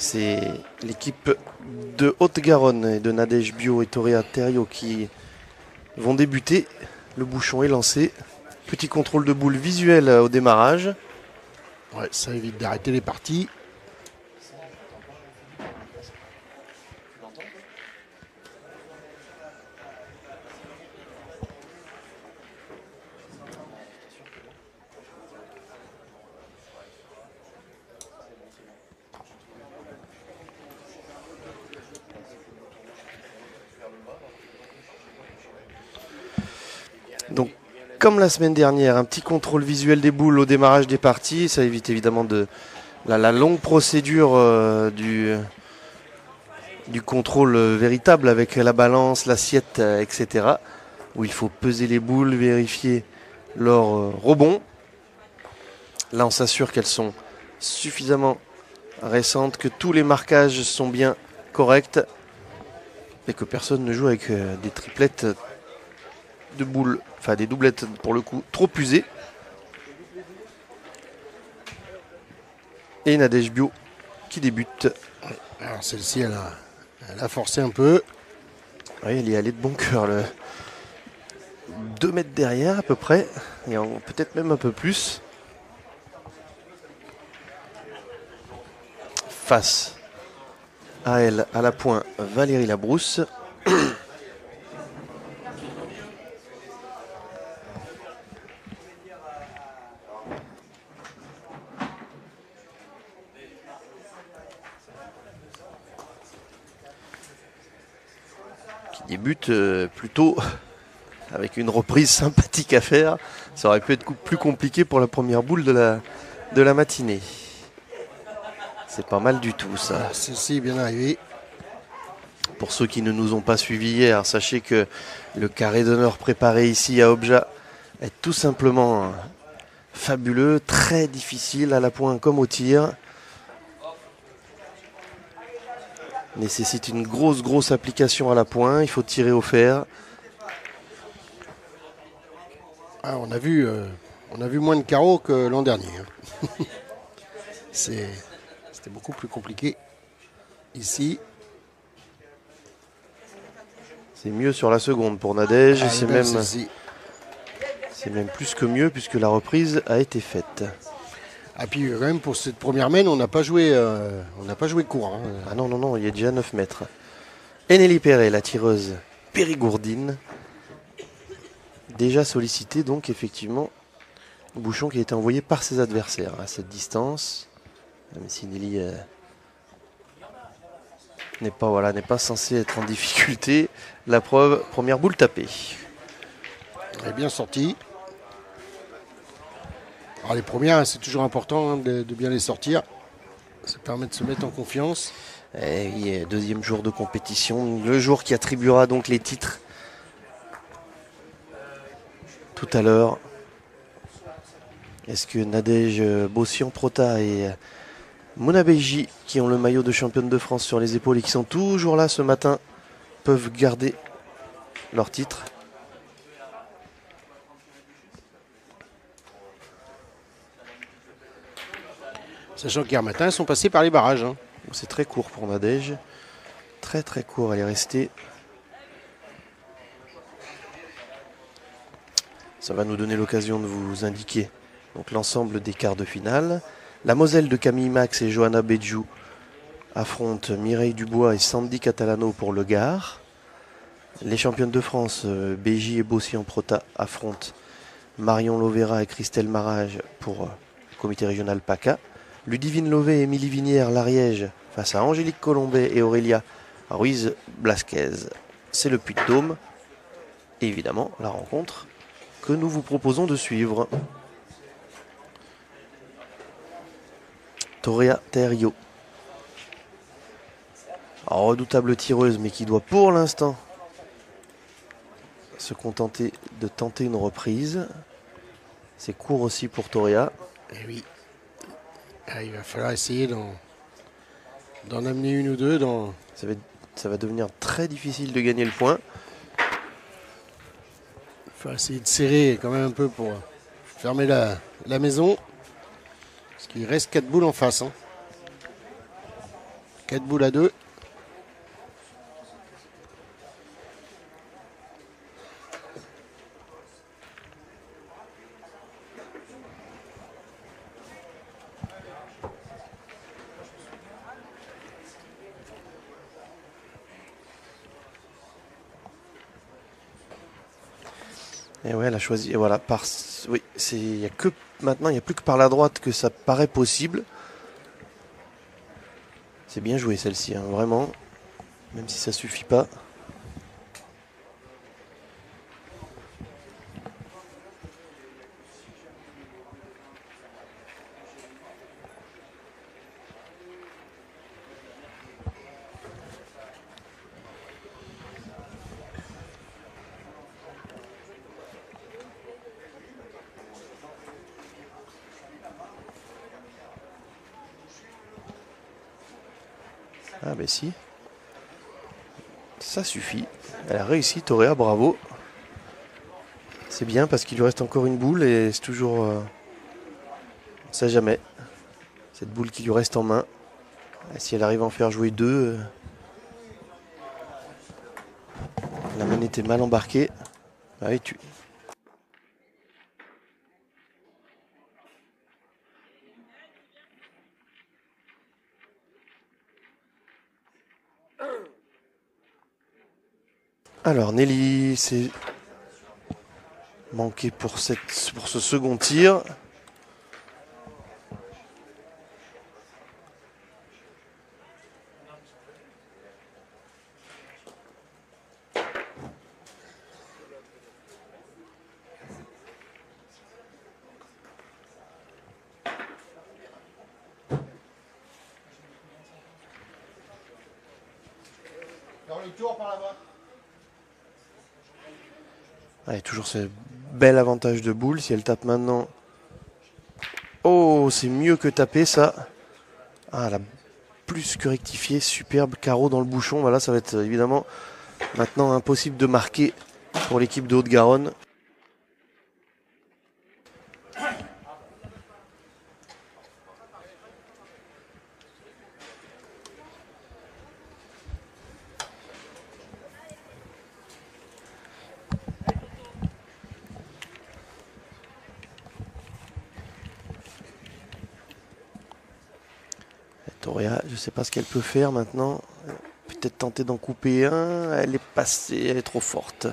C'est l'équipe de Haute-Garonne et de Nadège Bio et Toréa Terrio qui vont débuter. Le bouchon est lancé. Petit contrôle de boule visuel au démarrage. Ouais, ça évite d'arrêter les parties. Donc, comme la semaine dernière, un petit contrôle visuel des boules au démarrage des parties. Ça évite évidemment de la, longue procédure euh, du, du contrôle euh, véritable avec la balance, l'assiette, euh, etc. Où il faut peser les boules, vérifier leur euh, rebond. Là, on s'assure qu'elles sont suffisamment récentes, que tous les marquages sont bien corrects et que personne ne joue avec euh, des triplettes de boules, enfin des doublettes pour le coup trop usées. Et Nadège Bio qui débute. Alors celle-ci, elle a, elle a forcé un peu. Oui, elle y est allée de bon cœur. Le... 2 mètres derrière à peu près, et peut-être même un peu plus. Face à elle, à la pointe, Valérie Labrousse. qui débute euh, plutôt avec une reprise sympathique à faire. Ça aurait pu être plus compliqué pour la première boule de la, de la matinée. C'est pas mal du tout ça. Ah, est bien arrivée. Pour ceux qui ne nous ont pas suivis hier, sachez que le carré d'honneur préparé ici à Obja est tout simplement euh, fabuleux, très difficile à la pointe comme au tir. Nécessite une grosse grosse application à la pointe, il faut tirer au fer. Ah, on, a vu, euh, on a vu moins de carreaux que l'an dernier. hein. C'était beaucoup plus compliqué. Ici, C'est mieux sur la seconde pour Nadège, Ah, c'est même, même plus que mieux puisque la reprise a été faite. Ah, puis quand même pour cette première main, on n'a pas joué, euh, on n'a pas joué court. hein. Ah non, non, non, il y a déjà 9 mètres. Eneli Perret, la tireuse périgourdine. Déjà sollicité, donc effectivement, bouchon qui a été envoyé par ses adversaires à cette distance. Même si Nelly euh, n'est pas, voilà, n'est pas censé être en difficulté. La preuve, première boule tapée. Elle est bien sortie. Alors les premières, c'est toujours important hein, de, bien les sortir. Ça permet de se mettre en confiance. Eh oui, deuxième jour de compétition, le jour qui attribuera donc les titres tout à l'heure. Est-ce que Nadège Bossian Prota et Mona Beji, qui ont le maillot de championne de France sur les épaules et qui sont toujours là ce matin, peuvent garder leur titre? Sachant qu'hier matin, ils sont passés par les barrages. hein. C'est très court pour Nadège. Très très court, elle est restée. Ça va nous donner l'occasion de vous indiquer l'ensemble des quarts de finale. La Moselle de Camille Max et Johanna Bedjou affrontent Mireille Dubois et Sandy Catalano pour le Gard. Les championnes de France, euh, BJ et Bossian Prota, affrontent Marion Lovera et Christelle Marage pour euh, le comité régional PACA. Ludivine Lové Émilie Vinière, l'Ariège, face à Angélique Colombet et Aurélia Ruiz Blasquez. C'est le Puy-de-Dôme. Et évidemment, la rencontre que nous vous proposons de suivre. Torea Terrio. Redoutable tireuse, mais qui doit pour l'instant se contenter de tenter une reprise. C'est court aussi pour Torea. Et oui. Ah, il va falloir essayer d'en, d'en amener une ou deux. Dans... Ça va, ça va devenir très difficile de gagner le point. Il va falloir essayer de serrer quand même un peu pour fermer la, la maison. Parce qu'il reste 4 boules en face. hein. 4 boules à 2. Elle a choisi. Voilà, par. Oui. Il y a que maintenant, il n'y a plus que par la droite que ça paraît possible. C'est bien joué celle-ci, hein, vraiment. Même si ça suffit pas. Ça suffit. Elle a réussi, Toréa, bravo. C'est bien parce qu'il lui reste encore une boule et c'est toujours... euh, on sait jamais. Cette boule qui lui reste en main. Si elle arrive à en faire jouer deux... euh, La main était mal embarquée. Ah oui, tu... Alors Nelly, c'est manqué pour, ce second tir. Ce bel avantage de boule. Si elle tape maintenant. Oh, c'est mieux que taper ça. Ah, plus que rectifié. Superbe carreau dans le bouchon. Voilà, ça va être évidemment maintenant impossible de marquer pour l'équipe de Haute-Garonne. Je sais pas ce qu'elle peut faire maintenant. Peut-être tenter d'en couper un. Elle est passée, elle est trop forte.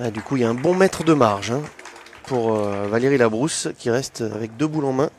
Ah, du coup, il y a un bon mètre de marge hein, pour euh, Valérie Labrousse qui reste avec deux boules en main.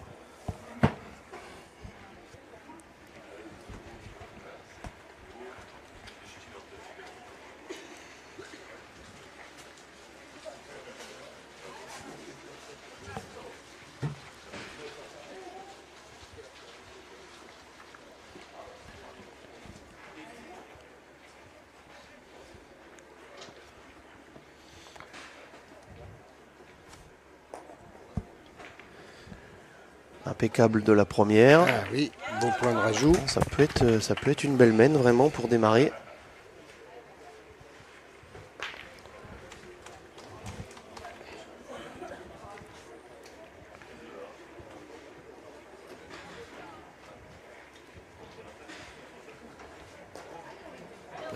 Impeccable de la première. Ah oui, bon point de rajout. Ça peut être, euh, ça peut être une belle mène vraiment pour démarrer.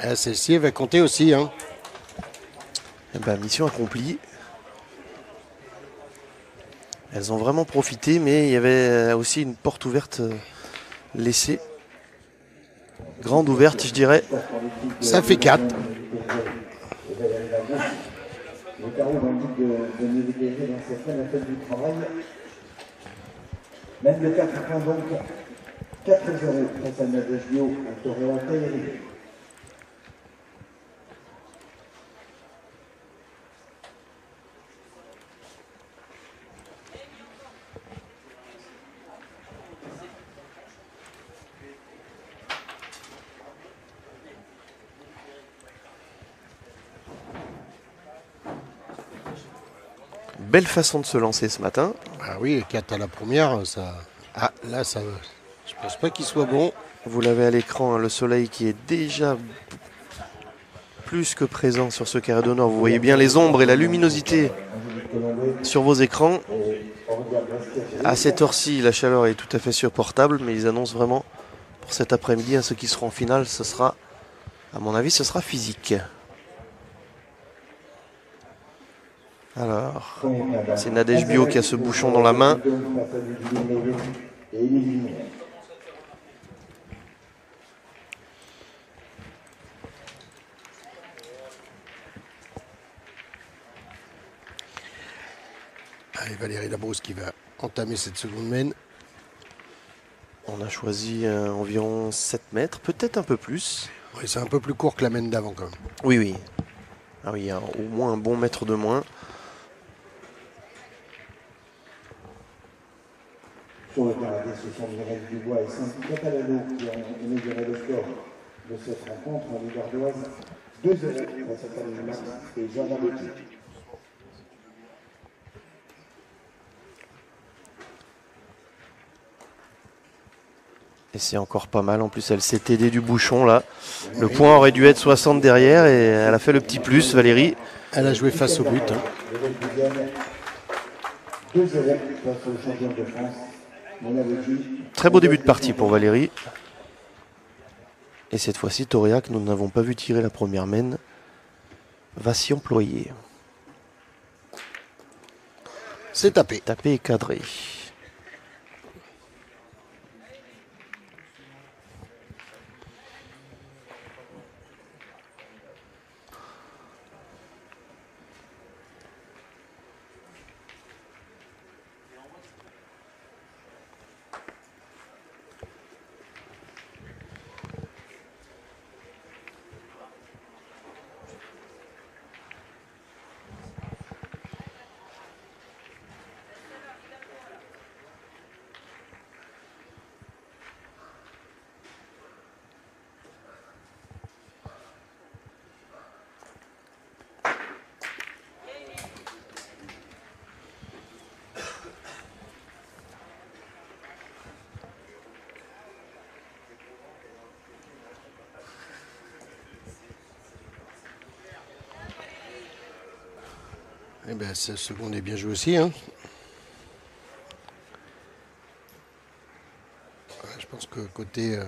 Ah, Celle-ci, elle va compter aussi. Hein. Eh ben, mission accomplie. Elles ont vraiment profité, mais il y avait aussi une porte ouverte euh, laissée. Grande ouverte, je dirais. Ça fait 4. Le carreau m'indique de, de me dégager dans cette fin la fête du travail. Même le 4 points donc 4-0 face à Nadejio au Belle façon de se lancer ce matin. Ah oui, 4 à la première, ça. Ah, là, ça. Je pense pas qu'il soit bon. Vous l'avez à l'écran, hein, le soleil qui est déjà plus que présent sur ce carré d'honneur. Vous voyez bien les ombres et la luminosité sur vos écrans. À cette heure-ci, la chaleur est tout à fait supportable, mais ils annoncent vraiment pour cet après-midi, à ceux qui seront en finale, ce sera, à mon avis, ce sera physique. Alors, c'est Nadège Bio qui a ce bouchon dans la main. Allez, Valérie Labrousse qui va entamer cette seconde mène. On a choisi euh, environ 7 mètres, peut-être un peu plus. Oui, c'est un peu plus court que la mène d'avant quand même. Oui, oui. Ah oui, il y a au moins un bon mètre de moins. Sur le parapet, ce sont Mireille Dubois et Cindy Catalano qui ont inauguré le score de cette rencontre en Ligardoise. 2-0 face à Camille Max et Jean Gabetti. Et c'est encore pas mal. En plus, elle s'est aidée du bouchon là. Le point aurait dû être 60 derrière et elle a fait le petit plus, Valérie. Elle a joué face au but. hein. Mireille Dubois, 2-0 face au champion de France. Très beau début de partie pour Valérie. Et cette fois-ci, Toriac, nous n'avons pas vu tirer la première mène, va s'y employer. C'est tapé. Tapé et cadré. Cette seconde est bien jouée aussi. hein. Je pense que côté. euh,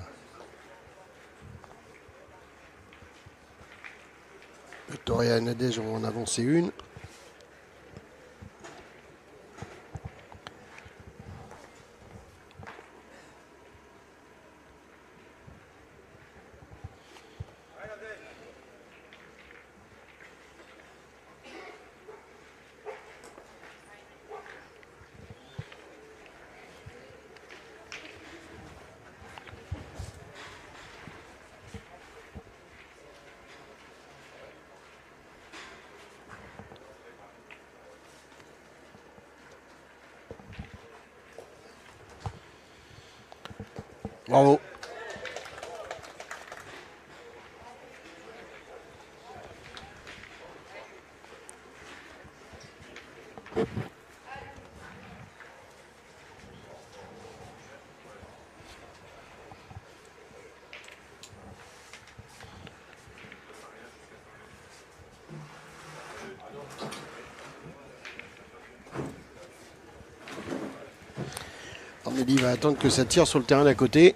Victoria et Nadège ont en avancé une. Bravo. Amélie va attendre que ça tire sur le terrain d'à côté.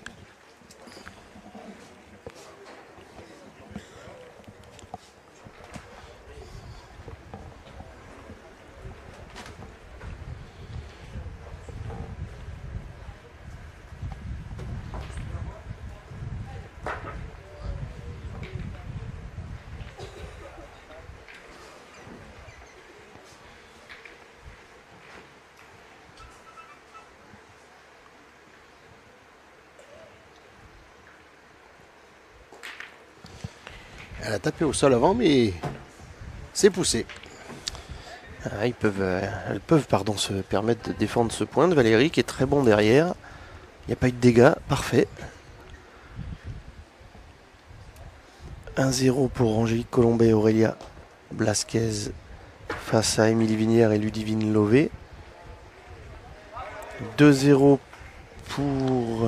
Tapé au sol avant, mais c'est poussé. Ah, ils peuvent, euh, elles peuvent pardon, se permettre de défendre ce point de Valérie qui est très bon derrière. Il n'y a pas eu de dégâts, parfait. 1-0 pour Angélique Colombet et Aurélia Blasquez face à Émilie Vinière et Ludivine Lové. 2-0 pour.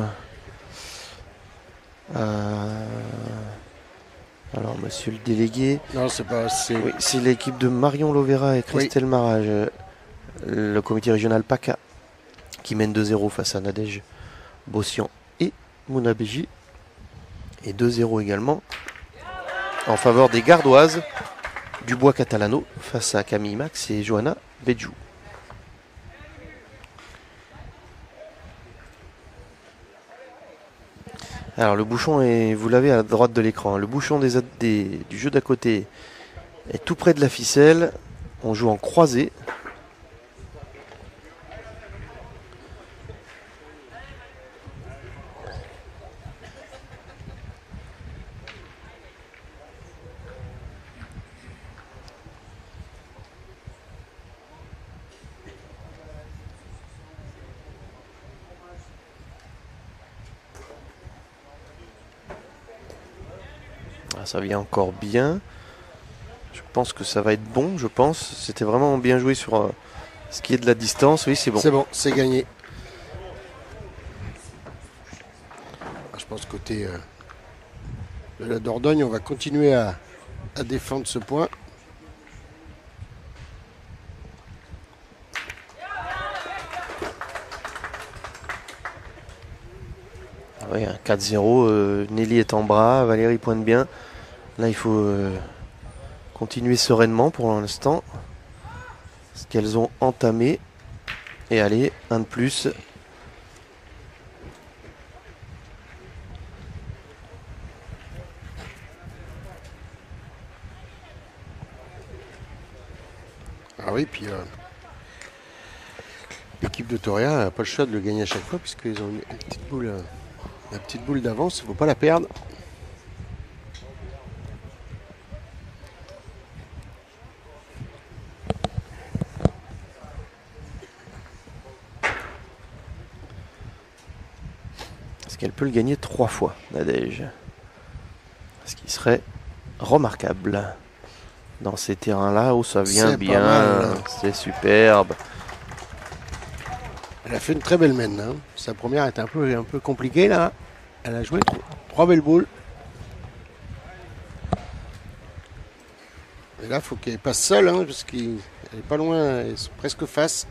euh, alors, monsieur le délégué. Non, c'est pas. C'est Oui, c'est l'équipe de Marion Lovera et Christelle Marage, euh, le comité régional PACA. qui mène 2-0 face à Nadège Bossian et Mounabeji. Et 2-0 également en faveur des Gardoises du Bois Catalano face à Camille Max et Johanna Bedjou. Alors le bouchon est, vous l'avez à droite de l'écran, hein. le bouchon du jeu d'à côté est tout près de la ficelle. On joue en croisé. Ça vient encore bien. Je pense que ça va être bon, je pense. C'était vraiment bien joué sur euh, ce qui est de la distance. Oui, c'est bon. C'est bon, c'est gagné. Je pense côté euh, de la Dordogne, on va continuer à, à défendre ce point. Ah oui, un 4-0. euh, Nelly est en bras, Valérie pointe bien. Là, il faut euh, continuer sereinement pour l'instant. Ce qu'elles ont entamé. Et allez, un de plus. Ah oui, puis euh, l'équipe de Toria n'a pas le choix de le gagner à chaque fois puisqu'ils ont une, petite boule, euh, petite boule d'avance, il ne faut pas la perdre. Peut le gagner trois fois, Nadège Ce qui serait remarquable. Dans ces terrains-là où ça vient bien, c'est superbe. Elle a fait une très belle mène. hein. Sa première était un peu, un peu compliquée là. Elle a joué tro- trois belles boules. Et là, il faut qu'elle passe seule, hein, parce qu'elle est pas loin, elles sont presque face.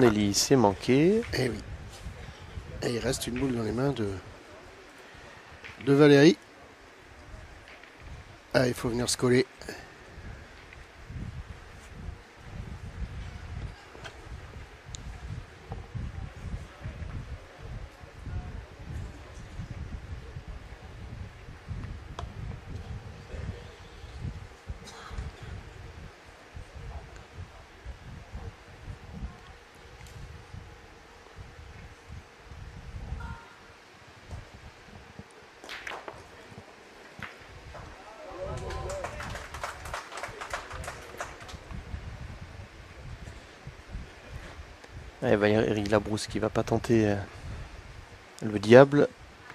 Pour Nelly, c'est manqué. Eh oui. Et il reste une boule dans les mains de, de Valérie. Ah, il faut venir se coller. Ouais, Labrousse qui va pas tenter euh, le diable.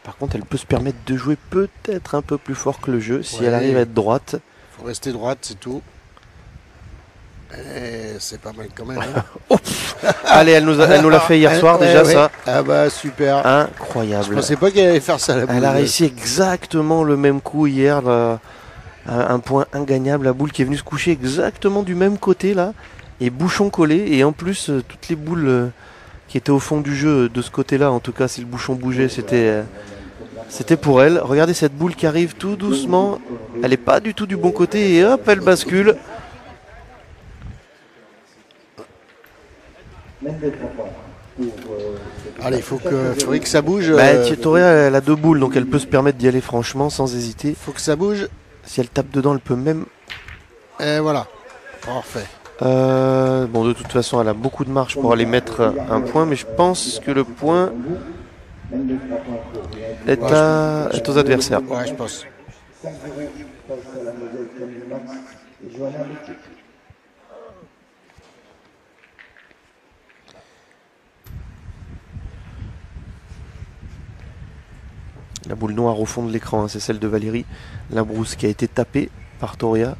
Par contre, elle peut se permettre de jouer peut-être un peu plus fort que le jeu si Ouais. elle arrive à être droite. Il faut rester droite, c'est tout. Eh, c'est pas mal quand même. hein. Allez, elle nous, a- elle nous l'a fait hier Ah, soir ouais, déjà, ouais. ça. Ah bah super. Je Incroyable. pensais pas qu'elle allait faire ça la boule. Elle a réussi exactement le même coup hier. là. Un, point ingagnable. La boule qui est venue se coucher exactement du même côté là. Et bouchon collé. Et en plus, euh, toutes les boules euh, qui étaient au fond du jeu de ce côté-là, en tout cas, si le bouchon bougeait, c'était. euh, C'était pour elle. Regardez cette boule qui arrive tout doucement. Elle n'est pas du tout du bon côté et hop, elle bascule. Allez, il faut que, faudrait que ça bouge. Bah, euh, elle a deux boules, donc elle peut se permettre d'y aller franchement sans hésiter. faut que ça bouge. Si elle tape dedans, elle peut même Et voilà. Parfait. Euh, bon, de toute façon, elle a beaucoup de marge pour aller mettre un point, mais je pense que le point est, à- est aux adversaires. Ouais, je pense. 5 face à la. La boule noire au fond de l'écran, hein, c'est celle de Valérie Labrousse qui a été tapée par Toria.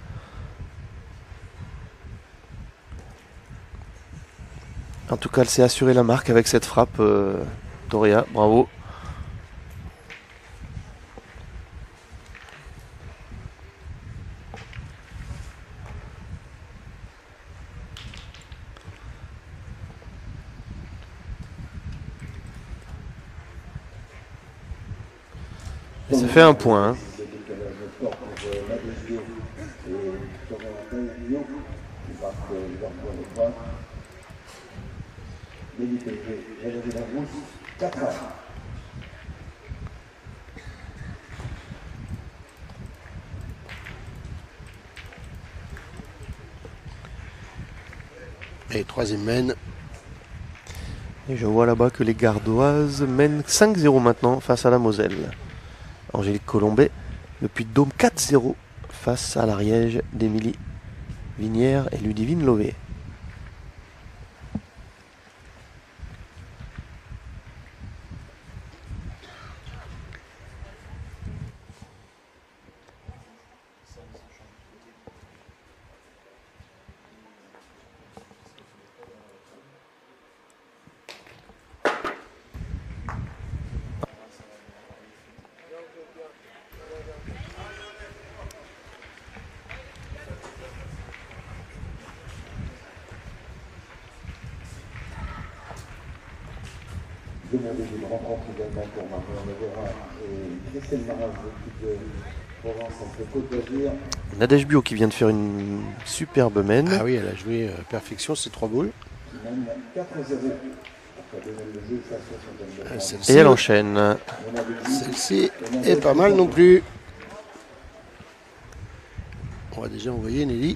En tout cas, elle s'est assurée la marque avec cette frappe. Euh, Doria, bravo. Ça fait un point. Hein. 4 à 1. Et troisième mène. Et je vois là-bas que les Gardoises mènent 5-0 maintenant face à la Moselle. Angélique Colombet, le Puy-de-Dôme 4-0 face à l'Ariège d'Émilie Vinière et Ludivine Lové. Demandez une rencontre également pour Marion Levera et Christelle Maras, l'équipe de Provence entre Côte d'Azur. Nadège Bio qui vient de faire une superbe mène. Ah oui, elle a joué euh, perfection, ces trois boules. qui mène 4 à 0 après deux mènes de jeu face à son thème de France. Celle-ci, Et elle enchaîne. Celle-ci est pas mal non plus. On va déjà envoyer Nelly.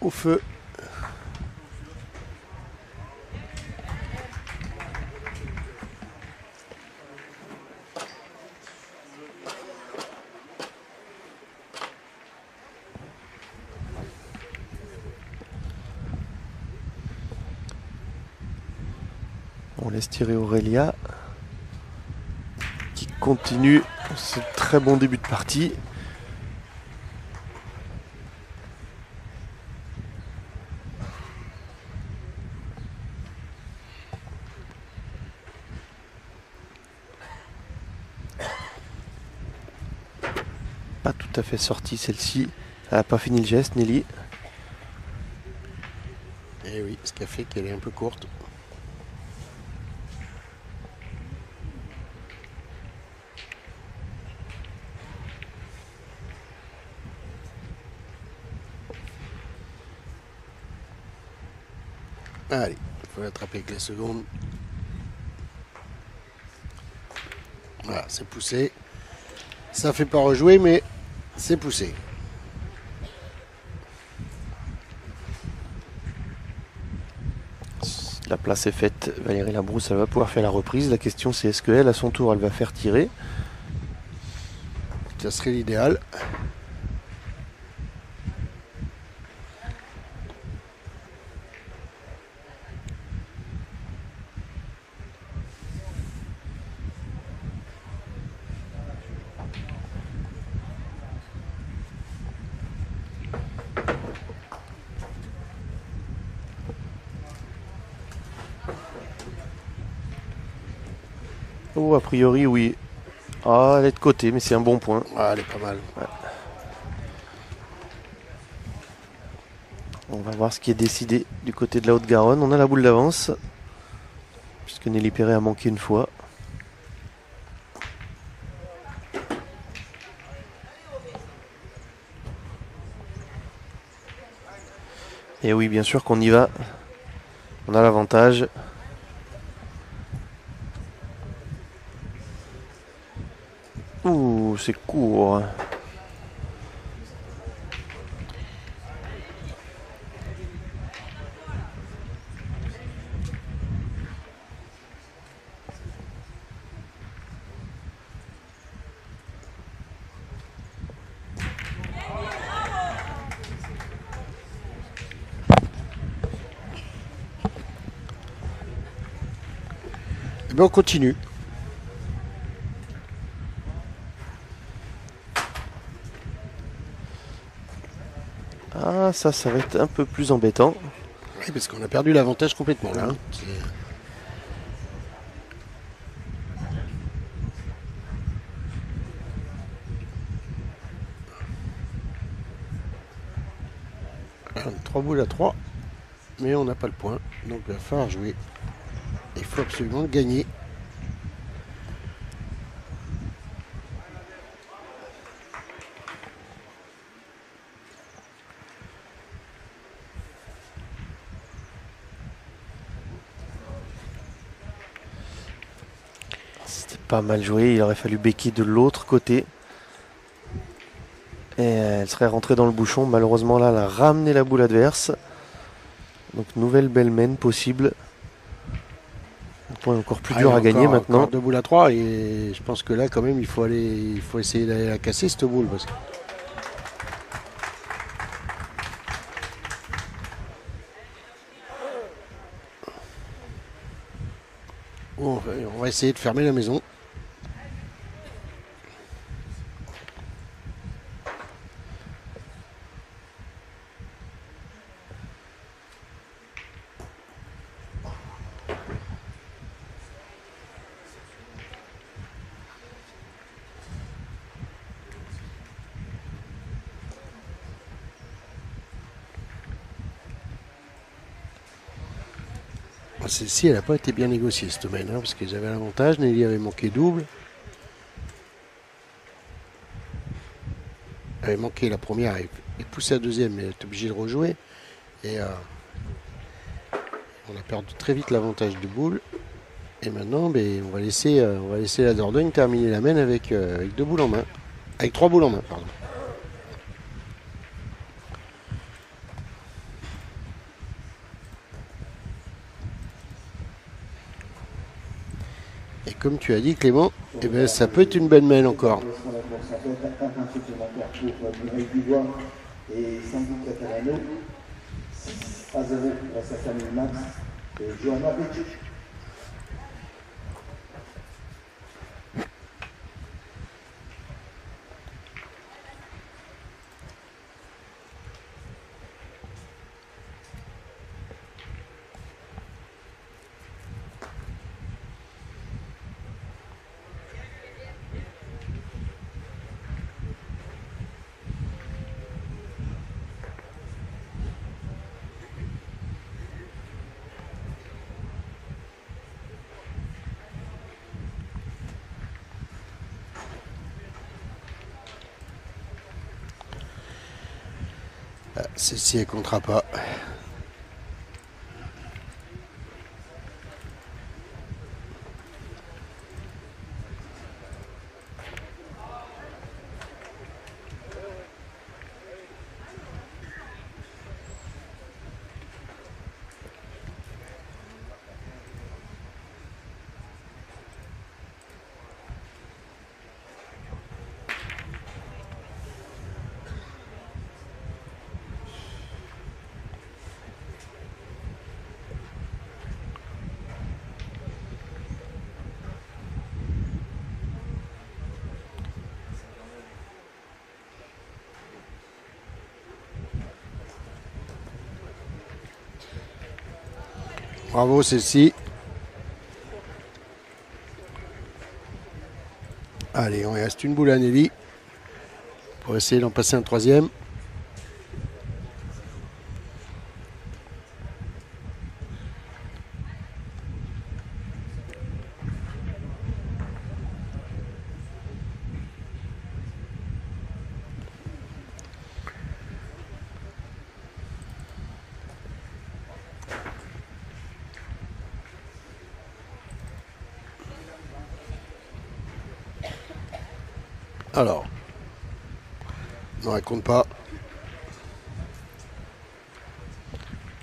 Au feu. Laisse tirer Aurélia qui continue ce très bon début de partie. Pas tout à fait sortie celle-ci. Elle n'a pas fini le geste, Nelly. Et Eh oui, ce qui a fait qu'elle est un peu courte. Allez, il faut l'attraper avec la seconde. Voilà, c'est poussé. Ça fait pas rejouer, mais c'est poussé. La place est faite. Valérie Labrousse, elle va pouvoir faire la reprise. La question, c'est est-ce qu'elle, à son tour, elle va faire tirer? Ça serait l'idéal. Priori, oui. Ah, elle est de côté, mais c'est un bon point. Ah, elle est pas mal. On va voir ce qui est décidé du côté de la Haute-Garonne. On a la boule d'avance, puisque Nelly Perret a manqué une fois. Et oui, bien sûr qu'on y va. On a l'avantage. C'est court. Eh bien, on continue. Ah, ça, ça va être un peu plus embêtant. Oui, parce qu'on a perdu l'avantage complètement là. hein. Ah, Trois boules à 3, mais on n'a pas le point, donc il va falloir jouer. Il faut absolument gagner. C'était pas mal joué. Il aurait fallu Becky de l'autre côté. Et elle serait rentrée dans le bouchon. Malheureusement, là, elle a ramené la boule adverse. Donc, nouvelle belle main possible. Un point encore plus Ah, dur à gagner maintenant. encore deux boules à 3 et je pense que là quand même il faut aller il faut essayer d'aller la casser cette boule parce que Bon, on va essayer de fermer la maison. Celle-ci, elle n'a pas été bien négociée cette semaine, hein, parce qu'ils avaient l'avantage. Nelly avait manqué double. Elle avait manqué la première et, poussé la deuxième, mais elle est obligée de rejouer. Et euh, on a perdu très vite l'avantage du boule. Et maintenant, ben, on va laisser, euh, on va laisser la Dordogne terminer la main avec, euh, avec deux boules en main. Avec trois boules en main, pardon. Comme tu as dit, Clément, eh ben, ça peut être une belle main encore. Laissons la course en tête, un point supplémentaire pour euh, Mireille Dubois et Sandy Catalano. 6 à 0 grâce à Camille Max et Johanna Becci. Celle-ci, elle comptera pas. Bravo, celle-ci. Allez, on reste une boule à Nelly. Pour essayer d'en passer un troisième. Alors. Non, elle pas.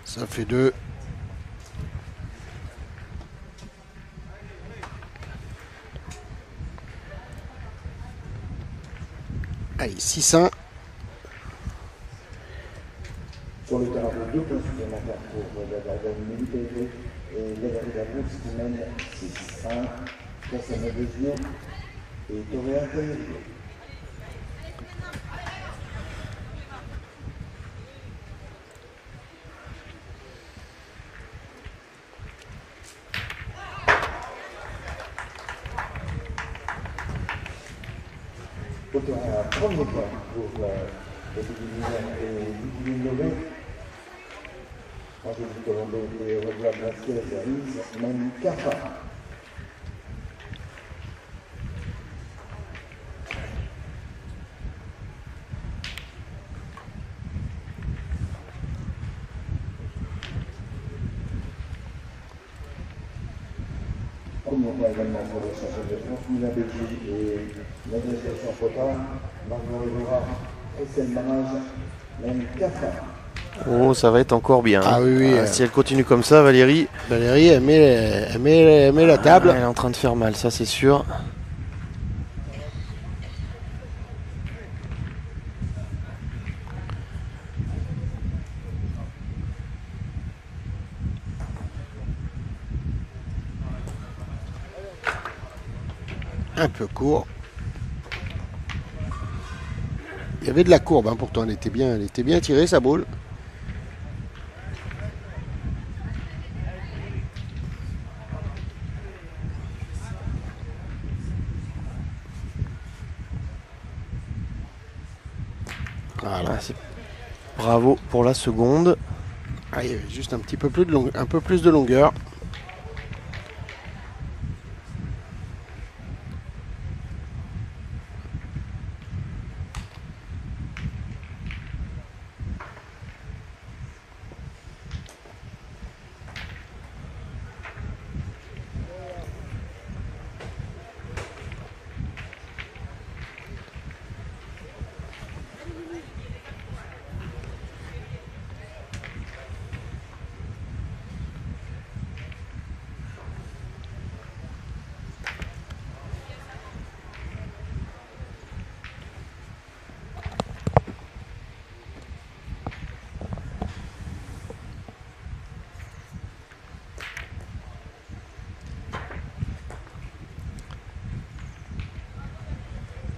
Ça fait deux. Allez, 6-1. Sur le terrain de deux points supplémentaires pour la Dordogne Militaire et Valérie Labourse qui mène 6-1 face à premier point pour euh, le Division et et Rosa Vasquez Ruiz, même Cafa. Premier point également pour le champion de France, Mila Belgi et l'administration Pota, Margot Rivera, SL Barrage, même Cafa. Oh, ça va être encore bien. Ah oui, oui, euh. Si elle continue comme ça, Valérie, Valérie, elle met, elle met, elle met la table. elle est en train de faire mal, ça c'est sûr. Un peu court. Il y avait de la courbe, hein, pourtant elle était bien, elle était bien tirée sa boule. Voilà. Ah, Bravo pour la seconde. Ah, il y avait juste un petit peu plus de, long- un peu plus de longueur.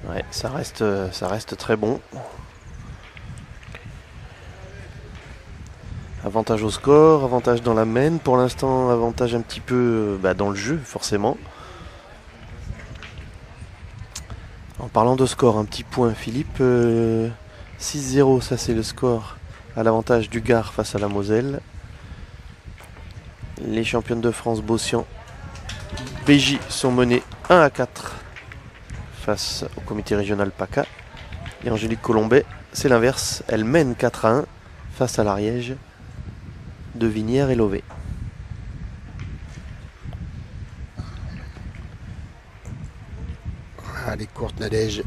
Ouais, ça reste, euh, ça reste très bon. Avantage au score, avantage dans la main. Pour l'instant, avantage un petit peu euh, bah, dans le jeu, forcément. En parlant de score, un petit point, Philippe. euh, 6-0, ça c'est le score à l'avantage du Gard face à la Moselle. Les championnes de France Bossian, BJ sont menées 1 à 4 face au comité régional PACA. Et Angélique Colombet, c'est l'inverse. Elle mène 4 à 1 face à l'Ariège de Vinière et Lové. Allez, courte Nadège.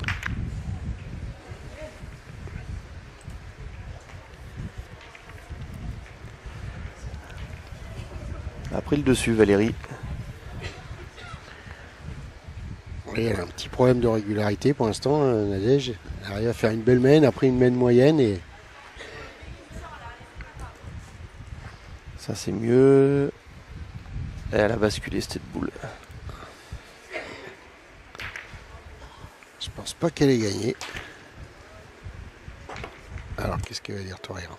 A pris le dessus Valérie. Elle a un petit problème de régularité pour l'instant, euh, Nadège. Elle arrive à faire une belle main, après une main moyenne et Ça c'est mieux. Et elle a basculé cette boule. je pense pas qu'elle ait gagné. Alors, qu'est-ce qu'elle va dire, Torreira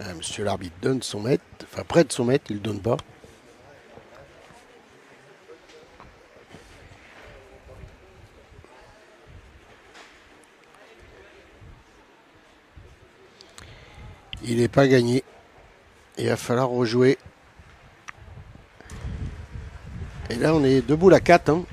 Ah, Monsieur l'arbitre donne son mètre, enfin prête son mètre, il le donne pas. Il n'est pas gagné. Il va falloir rejouer. Et là, on est debout à 4. Hein.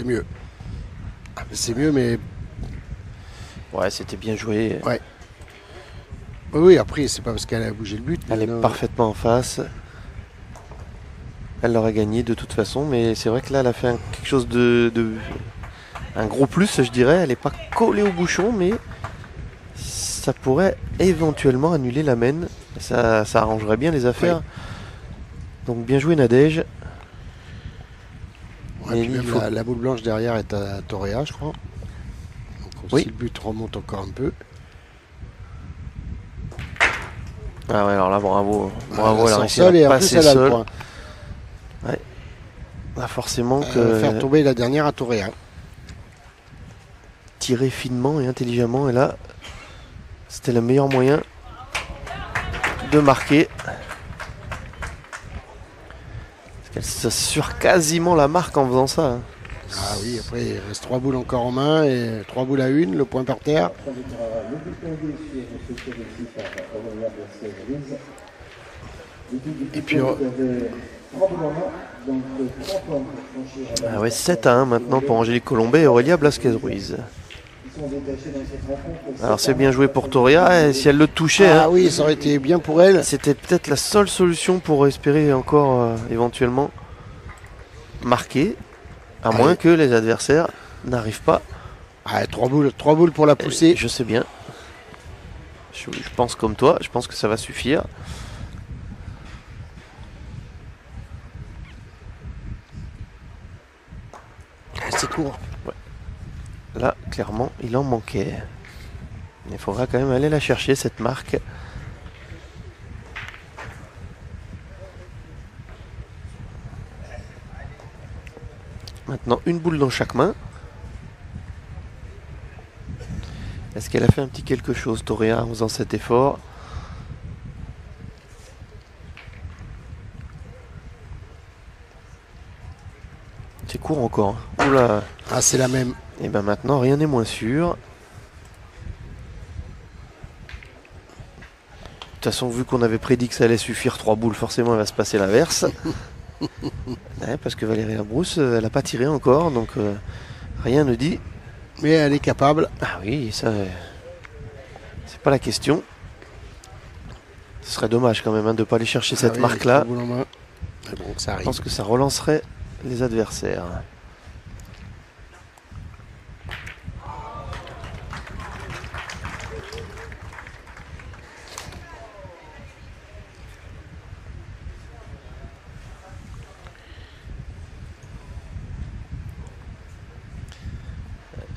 C'est mieux. Ah, C'est mieux, mais Ouais, c'était bien joué. oui, oui, après, c'est pas parce qu'elle a bougé le but. Elle est parfaitement en face. Elle l'aurait gagné de toute façon, mais c'est vrai que là, elle a fait un- quelque chose de, de- un gros plus, je dirais. Elle n'est pas collée au bouchon, mais ça pourrait éventuellement annuler la main Ça, ça arrangerait bien les affaires. Donc bien joué Nadège. Et faut- la, la boule blanche derrière est à Toréa, je crois. Donc Oui. si le but remonte encore un peu. Ah ouais, alors là, bravo. Bravo, elle elle a réussi à passer seule. Là, forcément Elle que faire tomber la dernière à Toréa. tirer finement et intelligemment. Et là, c'était le meilleur moyen de marquer. Qu'elle s'assure quasiment la marque en faisant ça. hein. Ah oui, après il reste trois boules encore en main et trois boules à une, le point par terre. Et puis, Ah ouais, 7 à 1 maintenant pour Angélique Colombet et Aurélia Blasquez-Ruiz. Ils sont détachés dans cette rencontre. Alors c'est bien joué pour Toria. Et si elle le touchait, hein, Ah oui, ça aurait été bien pour elle. c'était peut-être la seule solution pour espérer encore euh, éventuellement marquer. À moins que les adversaires n'arrivent pas Ah, trois boules, trois boules pour la pousser. Je sais bien. Je, je pense comme toi, je pense que ça va suffire. Ah, C'est court. Là, clairement, il en manquait. Il faudra quand même aller la chercher, cette marque. Maintenant, une boule dans chaque main. Est-ce qu'elle a fait un petit quelque chose, Toréa, en faisant cet effort? C'est court encore. hein. Oula Ah, c'est la même. Et bien maintenant, rien n'est moins sûr. De toute façon, vu qu'on avait prédit que ça allait suffire trois boules, forcément, il va se passer l'inverse. Ouais, parce que Valérie Labrousse, euh, elle n'a pas tiré encore, donc euh, rien ne dit. Mais elle est capable. Ah oui, ça, euh, c'est pas la question. Ce serait dommage quand même hein, de ne pas aller chercher Ah cette oui, marque-là. bon, ça Je pense que ça relancerait les adversaires.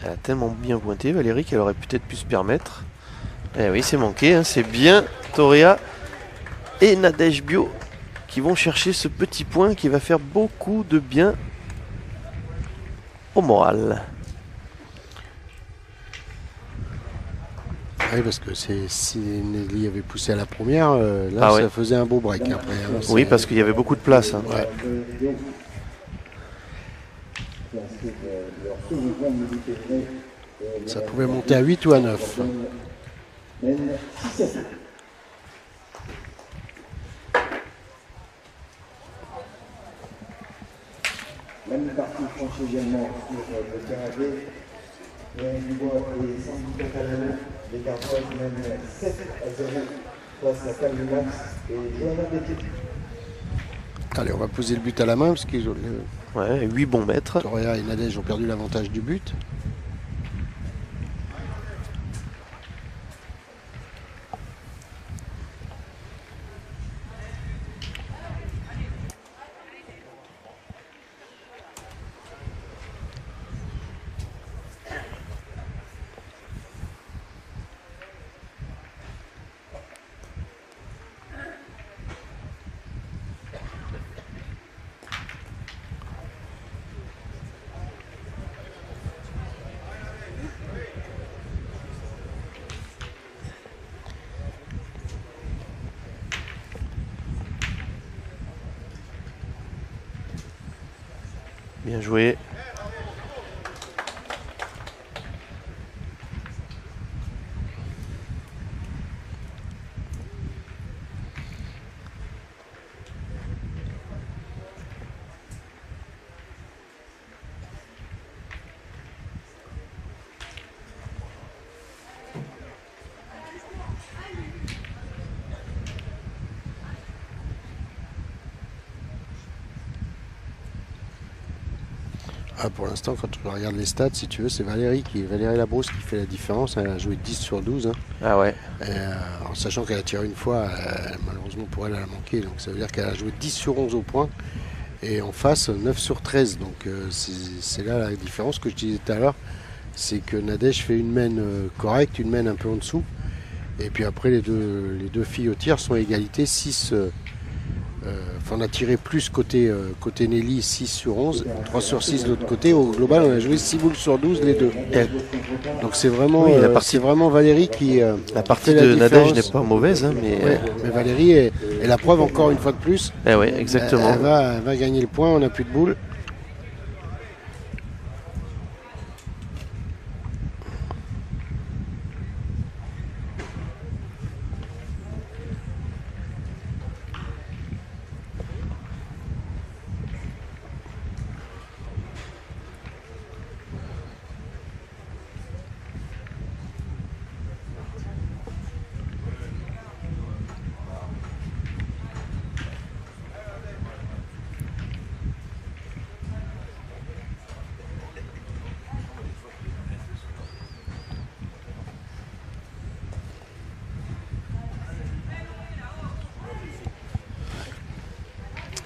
Elle a tellement bien pointé Valérie qu'elle aurait peut-être pu se permettre. Eh oui, c'est manqué, hein, c'est bien Toria et Nadège Bio qui vont chercher ce petit point qui va faire beaucoup de bien au moral. Oui, parce que si Nelly avait poussé à la première, euh, là, Ah ça faisait un beau break après. hein. Oui, parce qu'il y avait beaucoup de place. hein. Ouais. Qui inscrivent euh, leur second point de Méditerranée. Et Ça les pouvait monter à 8 ou à 9. mènent 6 à 7. Même partie franchie également sur euh, le Dubois et Sandy. Les mènent 7 à 0 face à et Johanna. Allez, on va poser le but à la main parce que Ouais, 8 bons mètres. Toréa et Nadège ont perdu l'avantage du but. Ah, pour l'instant, quand on regarde les stats, si tu veux, c'est Valérie qui Valérie Labrousse qui fait la différence. Elle a joué 10 sur 12. hein. Ah ouais. Et, euh, en sachant qu'elle a tiré une fois, malheureusement pour elle, elle a manqué. Donc ça veut dire qu'elle a joué 10 sur 11 au point. Et en face, 9 sur 13. Donc euh, c'est là la différence que je disais tout à l'heure. C'est que Nadège fait une main euh, correcte, une main un peu en dessous. Et puis après, les deux, les deux filles au tir sont à égalité. 6, euh, euh, enfin, on a tiré plus côté, euh, côté Nelly, 6 sur 11, 3 sur 6 de l'autre côté. Au global, on a joué 6 boules sur 12, les deux. Donc c'est vraiment, Oui, la euh, partie- c'est vraiment Valérie qui. euh, la partie fait la de Nadège n'est pas mauvaise, hein, mais. Ouais, mais Valérie est, est la preuve encore une fois de plus. Eh ouais, exactement. Elle, elle va, elle va gagner le point, on n'a plus de boules.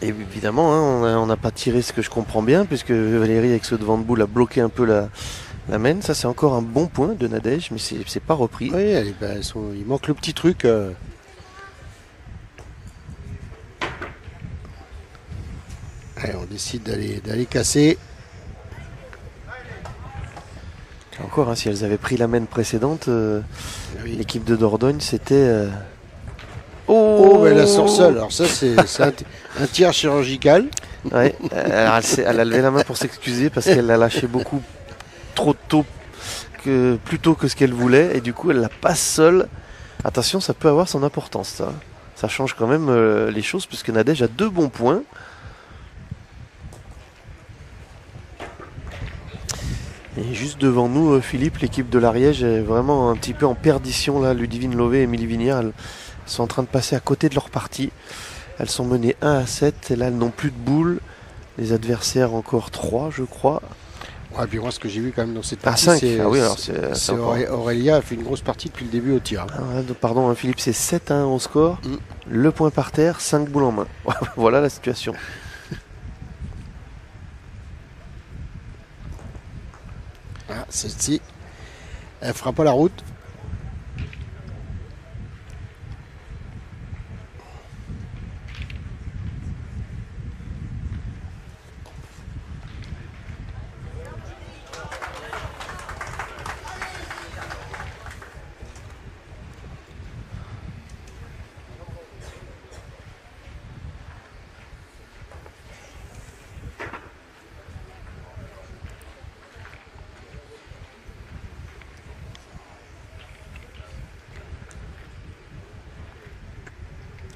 Et évidemment, hein, on n'a pas tiré ce que je comprends bien, puisque Valérie, avec ce devant de boule, a bloqué un peu la, la main. Ça, c'est encore un bon point de Nadège, mais c'est pas repris. Oui, elle il manque le petit truc. euh. Allez, on décide d'aller d'aller casser. Encore, hein, si elles avaient pris la main précédente, euh, oui. l'équipe de Dordogne, c'était. euh, Oh, elle la sort seule. Alors ça, c'est un, un tir chirurgical. Ouais, alors elle, a levé la main pour s'excuser parce qu'elle l'a lâché beaucoup trop tôt, que, plus tôt que ce qu'elle voulait, et du coup elle la passe seule. Attention, ça peut avoir son importance, ça. Ça change quand même euh, les choses puisque Nadège a deux bons points. Et juste devant nous, euh, Philippe, l'équipe de l'Ariège est vraiment un petit peu en perdition là. Ludivine Lové et Émilie elles sont en train de passer à côté de leur partie. Elles sont menées 1 à 7 et là elles n'ont plus de boules. Les adversaires encore 3 je crois. Ouais, puis moi, ce que j'ai vu quand même dans cette À partie, 5 c'est Ah oui Aurélia a fait une grosse partie depuis le début au tir. hein. Ah, pardon hein, Philippe c'est 7 à 1 au score. Mm. Le point par terre, 5 boules en main. voilà la situation. Ah, celle-ci, elle fera pas la route.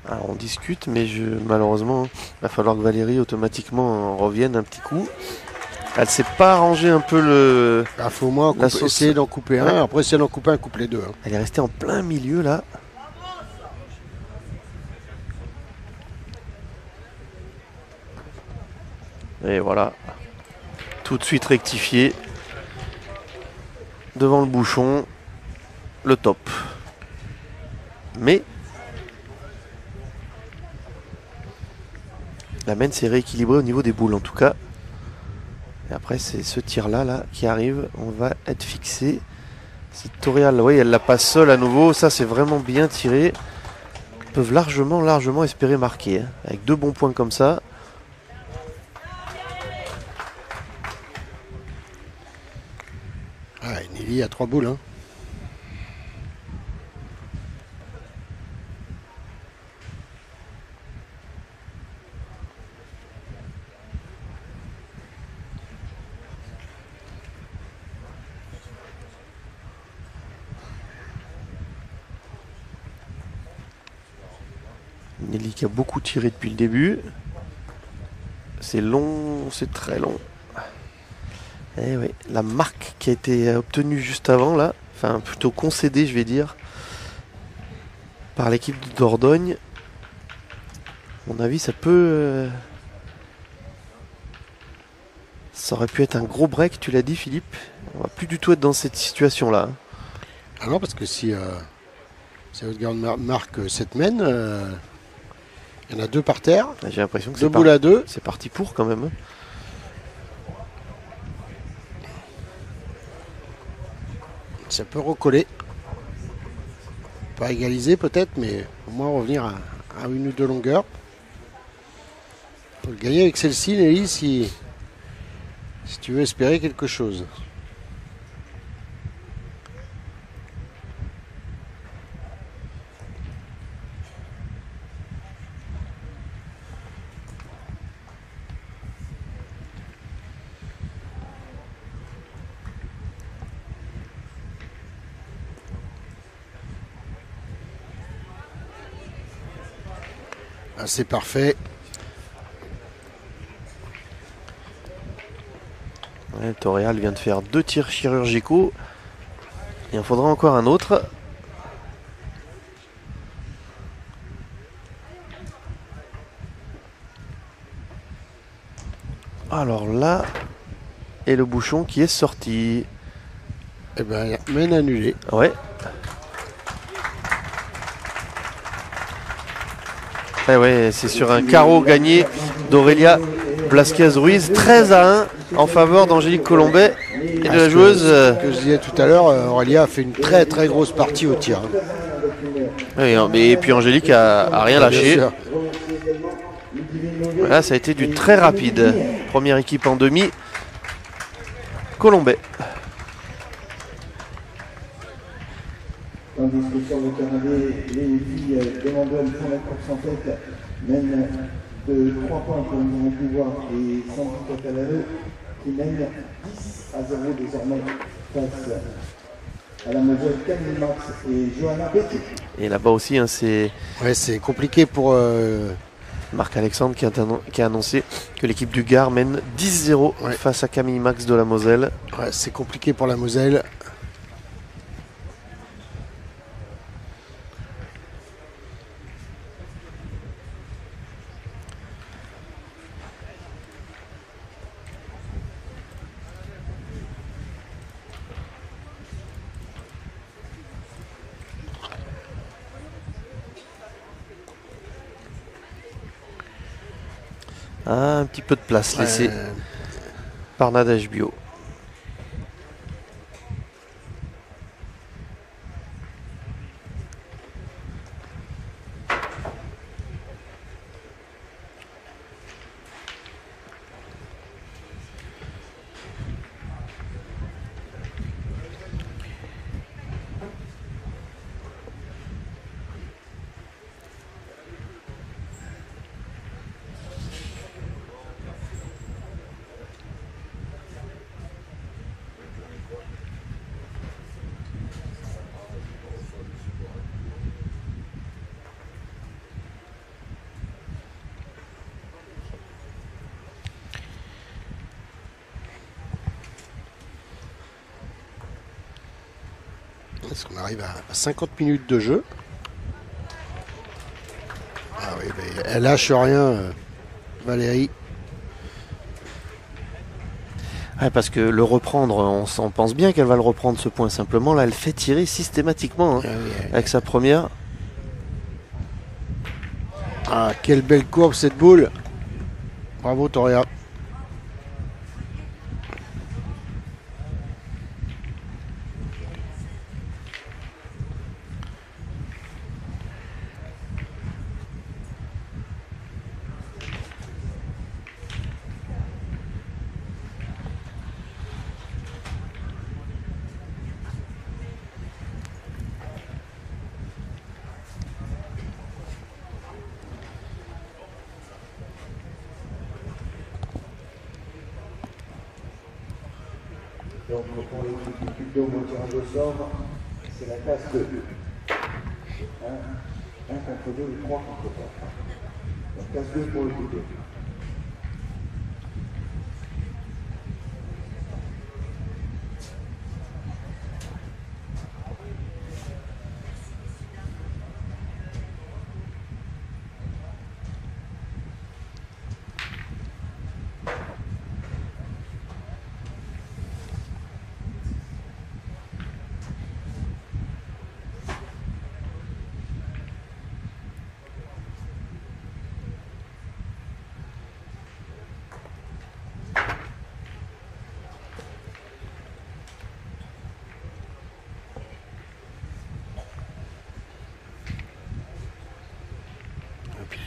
Alors on discute mais je malheureusement il va falloir que Valérie automatiquement en revienne un petit coup. Elle s'est pas arrangé un peu le. Il faut au moins La couper- sauce. essayer d'en couper un. Ouais. Après, si elle en coupe un, coupe les deux. hein. Elle est restée en plein milieu là. Et voilà. Tout de suite rectifié. Devant le bouchon. Le top. Mais. La main s'est rééquilibrée au niveau des boules en tout cas. Et après c'est ce tir là, là qui arrive. On va être fixé. C'est Torial, oui, elle la passe seule à nouveau. Ça, c'est vraiment bien tiré. Ils peuvent largement, largement espérer marquer. hein. Avec deux bons points comme ça. Ah, Nelly a trois boules. hein. Nelly qui a beaucoup tiré depuis le début. C'est long, c'est très long. Eh la marque qui a été obtenue juste avant là, enfin plutôt concédée je vais dire, par l'équipe de Dordogne. À mon avis ça peut... euh, Ça aurait pu être un gros break, tu l'as dit Philippe. On va plus du tout être dans cette situation-là. hein. Ah non, parce que si, euh, mar- marque euh, cette mène, euh, il y en a deux par terre, J'ai l'impression que deux boules par- à deux. c'est parti pour quand même. hein. Ça peut recoller. Pas égaliser peut-être, mais au moins revenir à, à une ou deux longueurs. Faut le gagner avec celle-ci, Nelly, si, si tu veux espérer quelque chose. Ah, c'est parfait. Ouais, Toréal vient de faire deux tirs chirurgicaux. Il en faudra encore un autre. Alors là, et le bouchon qui est sorti. Eh ben, mène annulée. Ouais. Ouais, c'est sur un carreau gagné d'Aurélia Blasquez-Ruiz. 13 à 1 en faveur d'Angélique Colombet et de la Parce que- joueuse. euh, que je disais tout à l'heure, euh, Aurélia a fait une très très grosse partie au tir. hein. oui, hein, mais- et puis Angélique a, a rien Bien lâché. Voilà, ça a été du très rapide. Première équipe en demi. Colombet. Tandis que sur le terrain des les filles euh, de Mandel font la course en tête, mènent de 3 points pour le grand pouvoir et Sandy Catalano qui mène 10 à 0 désormais face Max et Johanna Betty. Et là-bas aussi, hein, c'est Ouais, c'est compliqué pour. euh, Marc-Alexandre qui, a annon- qui a annoncé que l'équipe du Gard mène 10-0 Ouais. face à Camille Max de la Moselle. ouais, c'est compliqué pour la Moselle. Un petit peu de place laissée par Nadège Bio. Est-ce qu'on arrive à, à 50 minutes de jeu Ah oui, mais elle lâche rien, euh, Valérie. Ouais, parce que le reprendre, on s'en pense bien qu'elle va le reprendre ce point. Simplement, là, elle fait tirer systématiquement hein, Ah oui, avec sa première. Ah, quelle belle courbe cette boule. Bravo Toria. c'est la case 2. 1 contre 2 ou 3 contre 3. La case 2 pour le 2.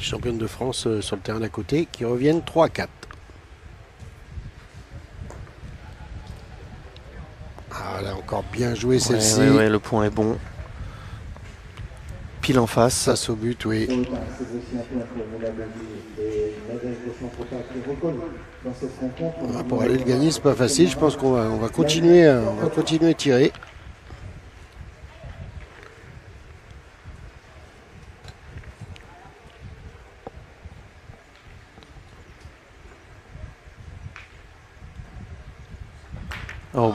Championne de France euh, sur le terrain d'à côté, qui reviennent 3-4. Ah, là, encore bien joué Ouais, celle-ci. ouais, ouais, le point est bon. Pile en face. Face au but, oui. Ah, Pour aller le gagner, c'est pas facile. Je pense qu'on va, on va continuer, euh, on va continuer à tirer.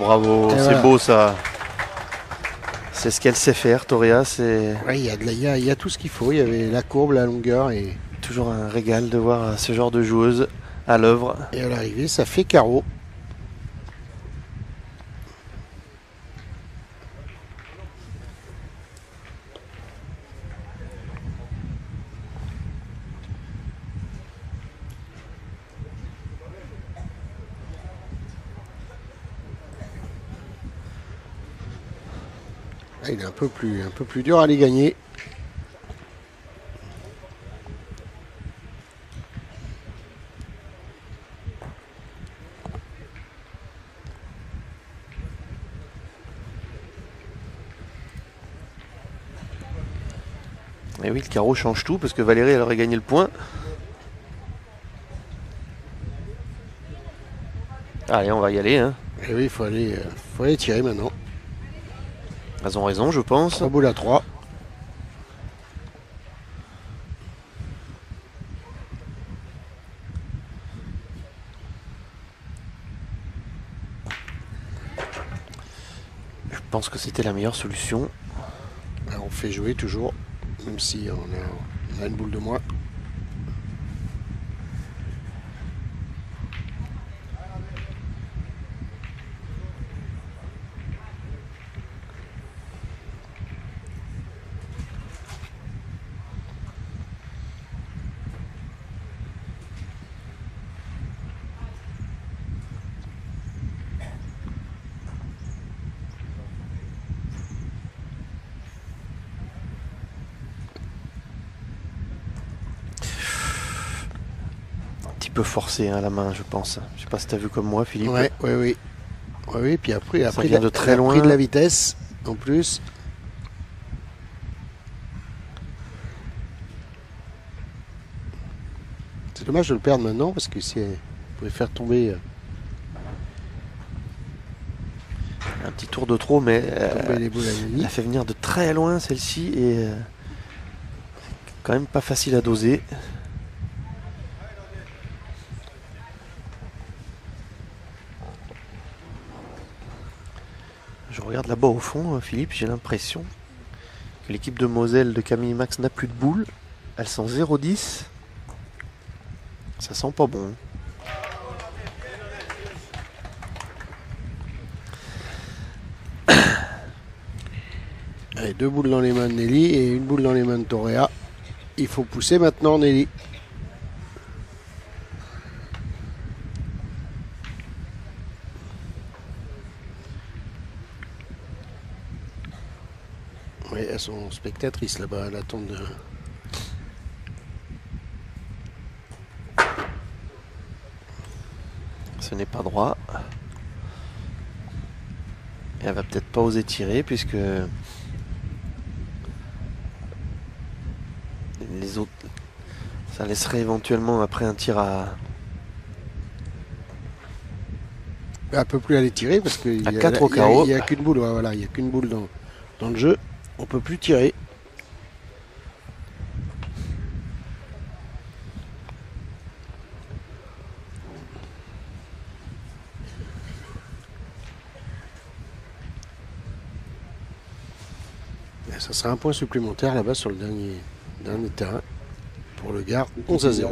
Bravo, c'est voilà. beau ça. C'est ce qu'elle sait faire, Toria. Ouais, y, y a- il y a tout ce qu'il faut. Il y avait la courbe, la longueur et, toujours un régal de voir ce genre de joueuse à l'œuvre. et à l'arrivée, ça fait carreau. Peu plus, un peu plus dur à les gagner. Et oui, le carreau change tout parce que Valérie elle aurait gagné le point. Allez, on va y aller. Hein. Et oui, il faut aller, euh, faut aller tirer maintenant. Elles ont raison, je pense. 3 boules à 3. Je pense que c'était la meilleure solution. Alors, on fait jouer toujours, même si on a, on a une boule de moins. Un petit peu forcé hein, la main, je pense. Je sais pas si tu as vu comme moi, Philippe. Ouais, oui. Ouais, oui, puis après, il a de, très il a pris loin. de la vitesse en plus. C'est dommage de le perdre maintenant parce que c'est pouvait faire tomber, euh, Un petit tour de trop, mais euh, elle a fait venir de très loin celle-ci et euh, quand même pas facile à doser. Je regarde là-bas au fond, euh, Philippe, j'ai l'impression que l'équipe de Moselle de Camille Max n'a plus de boules. Elles sont 0-10. Ça sent pas bon. Allez, deux boules dans les mains de Nelly et une boule dans les mains de Toréa. Il faut pousser maintenant Nelly. Oui, spectatrices là-bas, elles attendent de... Ce n'est pas droit. Et elle va peut-être pas oser tirer puisque les autres, ça laisserait éventuellement après un tir à, Elle peut plus aller tirer parce qu'il À y a, a- carreau. il y a qu'une boule, voilà, il y a qu'une boule dans, dans le jeu. On peut plus tirer. Ça sera un point supplémentaire là-bas sur le dernier, dernier terrain pour le Gard 11 à 0.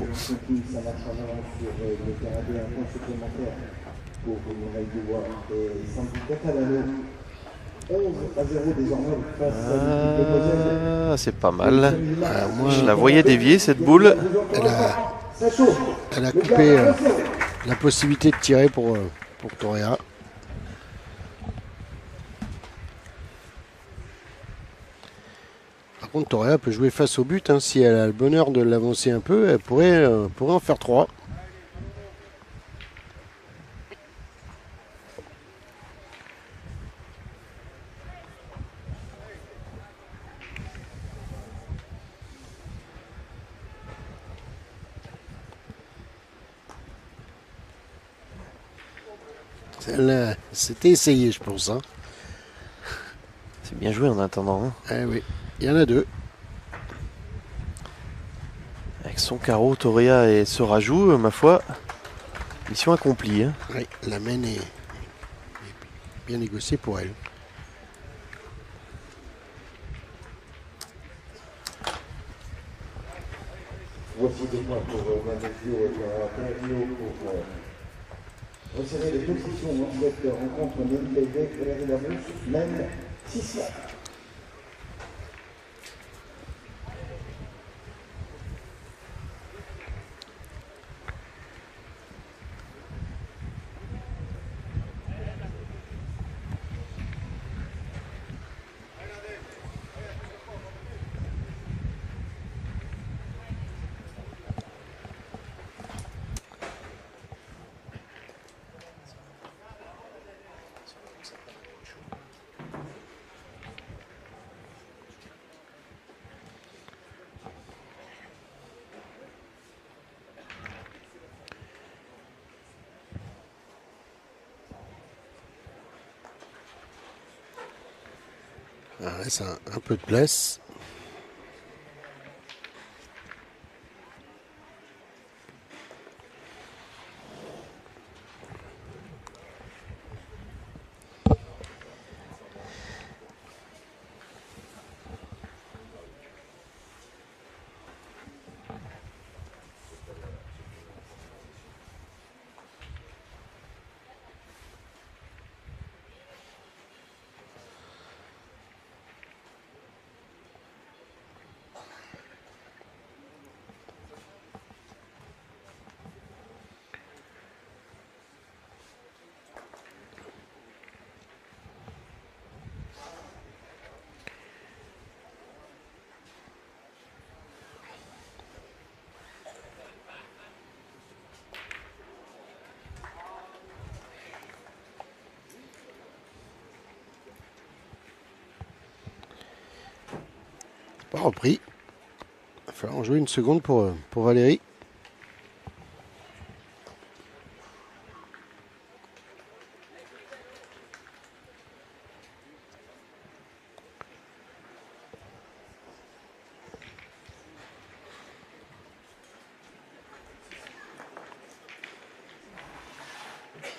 Ah, c'est pas mal. Euh, Je la voyais dévier cette boule. Elle a, coupé euh, la possibilité de tirer pour, euh, pour Par contre, Toréa peut jouer face au but. Hein. Si elle a le bonheur de l'avancer un peu, elle pourrait, en faire trois. C'était essayé, je pense. hein. C'est bien joué en attendant. hein. Eh oui, il y en a deux. Avec son carreau, Toria et ce rajout, ma foi, mission accomplie. hein. Oui, la main est bien négociée pour elle. Voici des points pour Manezio et pour Resserrer les positions dans cette rencontre Nempévé, Valérie Labrousse, même 6 Ah, c'est un, un peu de place. Pas repris. Il va falloir en jouer une seconde pour, euh, pour Valérie.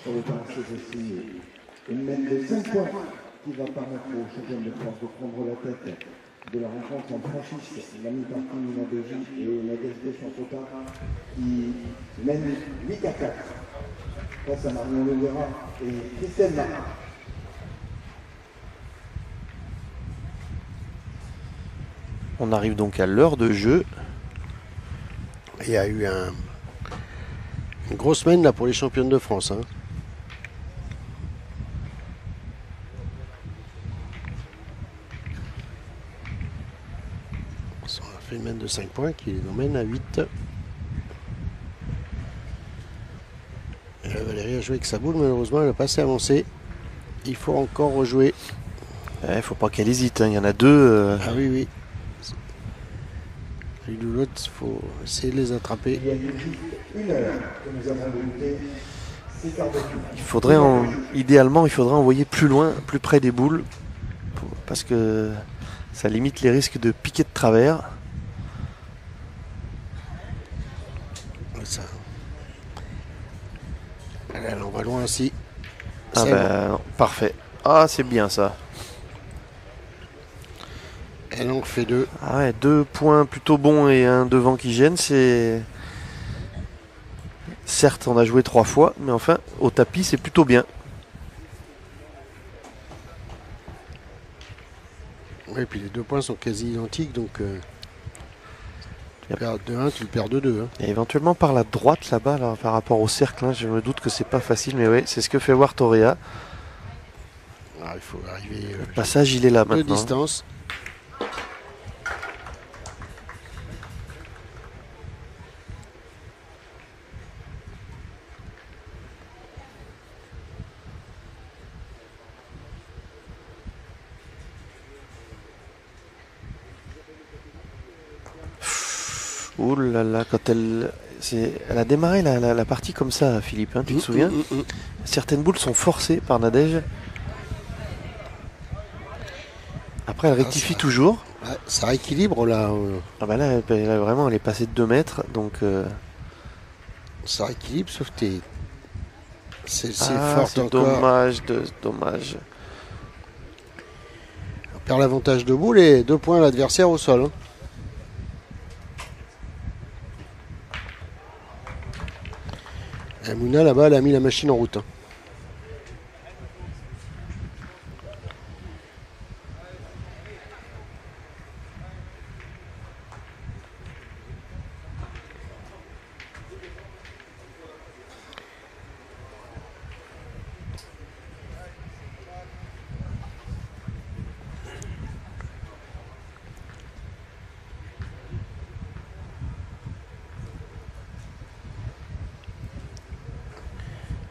Sur le terrain, c'est aussi une mène de 5 points qui va permettre aux champions de France de prendre la tête de la rencontre en franchise. La mi-partie Minadoji et la DSD Champota qui mènent 8 à 4 face à Marion Leguera et Christelle Marin. On arrive donc à l'heure de jeu. Il y a eu un- une grosse semaine là pour les championnes de France. hein. On a fait une mène de 5 points qui les emmène à 8. A joué avec sa boule, malheureusement elle n'a pas assez avancé. Il faut encore rejouer. Il ne faut pas qu'elle hésite. hein. Il y en a deux. euh, Ah oui, oui. L'une ou l'autre, il faut essayer de les attraper. Il y a eu juste une heure que nous avons débuté ces quarts de finale. il faudrait en- idéalement, il faudrait envoyer plus loin, plus près des boules, pour- parce que ça limite les risques de piquer de travers. Ça. Allez, elle en va loin aussi. Ah ben, parfait. Ah, c'est bien ça. Elle en fait deux. Ah ouais, deux points plutôt bons et un devant qui gêne, c'est. Certes, on a joué trois fois, mais enfin, au tapis, c'est plutôt bien. Oui, puis les deux points sont quasi identiques, donc euh, tu perds 2-1, tu le perds 2-2. hein. Et éventuellement par la droite là-bas, là, par rapport au cercle, hein, je me doute que c'est pas facile, mais oui, c'est ce que fait voir Torea. Ah, il faut arriver euh, Le passage, il est là de maintenant. distance. Ouh là là, quand elle. c'est- Elle a démarré la, la- la partie comme ça, Philippe, hein, tu te souviens Mm, mm, mm. Certaines boules sont forcées par Nadège. Après, elle rectifie ça- toujours. Ouais, ça rééquilibre là. euh, Ah bah là, vraiment, elle est passée de 2 mètres. Donc, euh, Ça rééquilibre, sauf que t'es. C'est c'est ah, fort c'est encore. dommage, de, dommage. On perd l'avantage de boule et deux points à l'adversaire au sol. hein. Et Mouna là-bas, elle a mis la machine en route.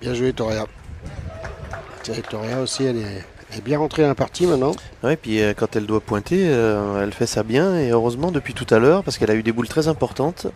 Bien joué, Toria. Toria aussi, elle est, bien rentrée dans la partie maintenant. Ouais, puis euh, quand elle doit pointer, euh, elle fait ça bien. Et heureusement, depuis tout à l'heure, parce qu'elle a eu des boules très importantes.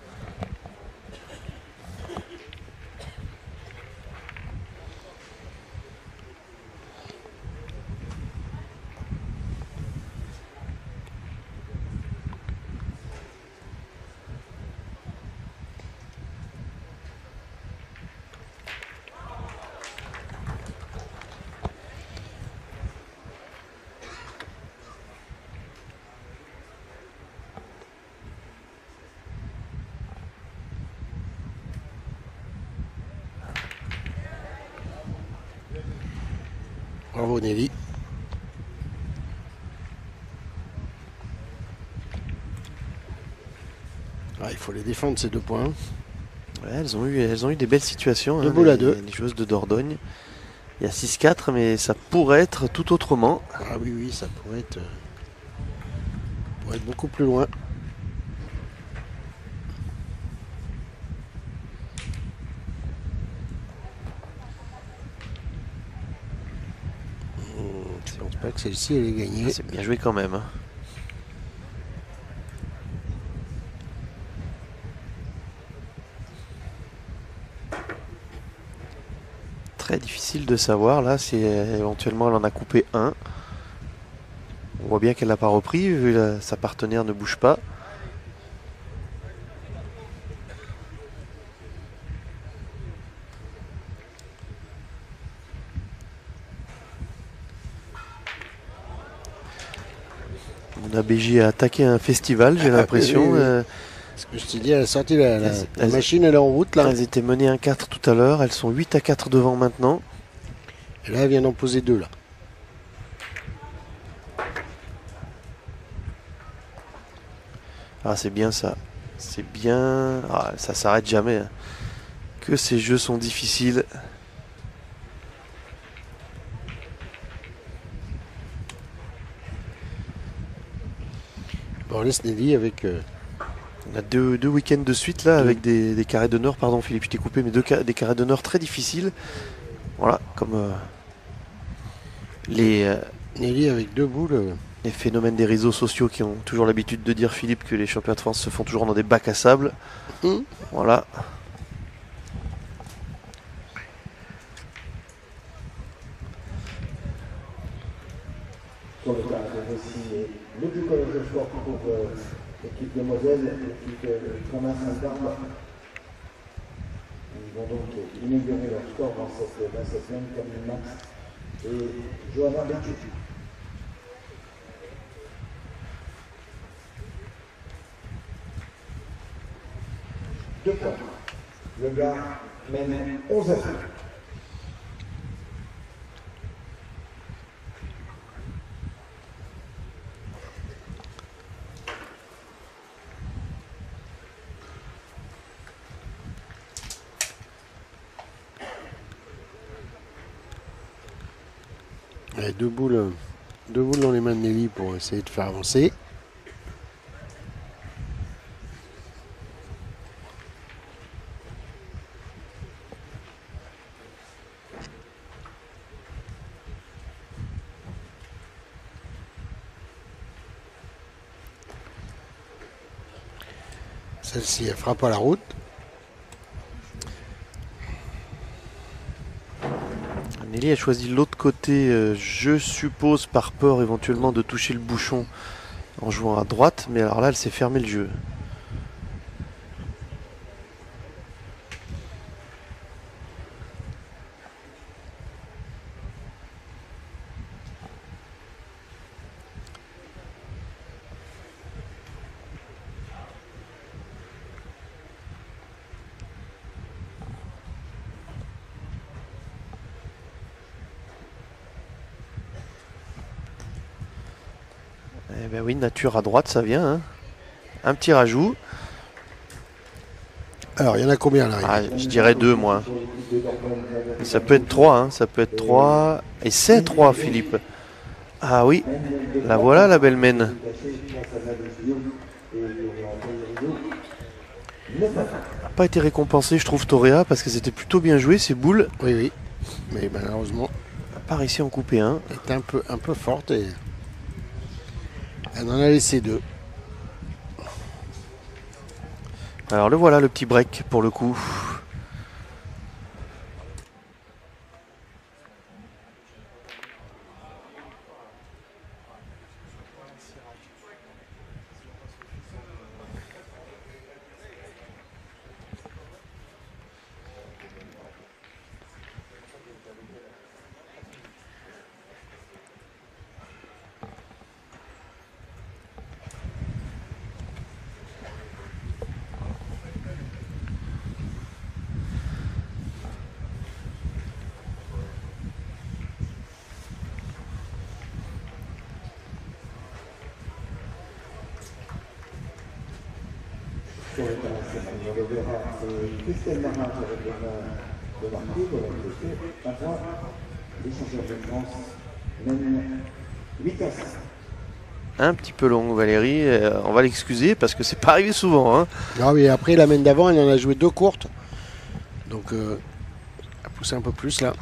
Bravo Nelly. Ah, il faut les défendre ces deux points. Ouais, elles, ont eu, elles ont eu des belles situations. Deux hein, boules à deux. Les joueuses de Dordogne. Il y a 6-4, mais ça pourrait être tout autrement. Ah oui, oui, ça pourrait être, euh, pourrait être beaucoup plus loin. Hmm, Je pense pas que celle-ci elle est gagnée. C'est bien joué quand même. hein. Difficile de savoir là si euh, éventuellement elle en a coupé un. On voit bien qu'elle l'a pas repris vu que sa partenaire ne bouge pas. On a BJ a attaqué un festival, j'ai l'impression. Ce que je t'ai dit, sorti la, la- Elles- la elles- machine, elle est en route là. Elles étaient menées 1-4 tout à l'heure, elles sont 8 à 4 devant maintenant. Et là, elle vient d'en poser deux là. Ah, c'est bien ça. C'est bien. Ah, ça s'arrête jamais. hein. Que ces jeux sont difficiles. Bon, on laisse Nelly avec. euh, On a deux, deux week-ends de suite là avec des, des carrés d'honneur. Pardon, Philippe, je t'ai coupé, mais deux, des carrés d'honneur très difficiles. Voilà, comme euh, les, euh, Nelly avec deux boules. les phénomènes des réseaux sociaux qui ont toujours l'habitude de dire, Philippe, que les championnats de France se font toujours dans des bacs à sable. Mhm. Voilà. Sur le terrain de aussi le du collège de sport pour euh, l'équipe de Moselle, l'équipe de Thomas Saint-Barbe. Ils vont donc inaugurer leur sport dans cette, dans cette même Camille Max et Johanna Bertucci. Deux points. Le gars mène 11 à 5. Deux boules. euh, Deux boules dans les mains de Nelly pour essayer de faire avancer. Celle-ci, elle frappe à la route. Nelly a choisi l'autre côté, euh, je suppose par peur éventuellement de toucher le bouchon en jouant à droite, mais alors là elle s'est fermé le jeu. À droite, ça vient. hein. Un petit rajout. Alors, il y en a combien là Ah, je dirais deux, moi. Et ça peut être trois, hein, ça peut être trois. Et c'est trois, Philippe. Ah oui, la voilà, la belle mène. N'a pas été récompensé, je trouve, Toréa, parce que c'était plutôt bien joué. Ces boules, Oui, oui. Mais malheureusement, à part à en couper un. est un peu, un peu forte et elle en a laissé deux. Alors le voilà, le petit break pour le coup. Sur le terrain, on reverra c'est Christelle Marin qui reviendra de marquer pour la clôture. Un point, l'échangeur de France mène 8 à 5. Un petit peu long, Valérie. euh, on va l'excuser parce que c'est pas arrivé souvent. hein. Ah après la main d'avant, elle en a joué deux courtes. Donc, euh, elle a poussé un peu plus là.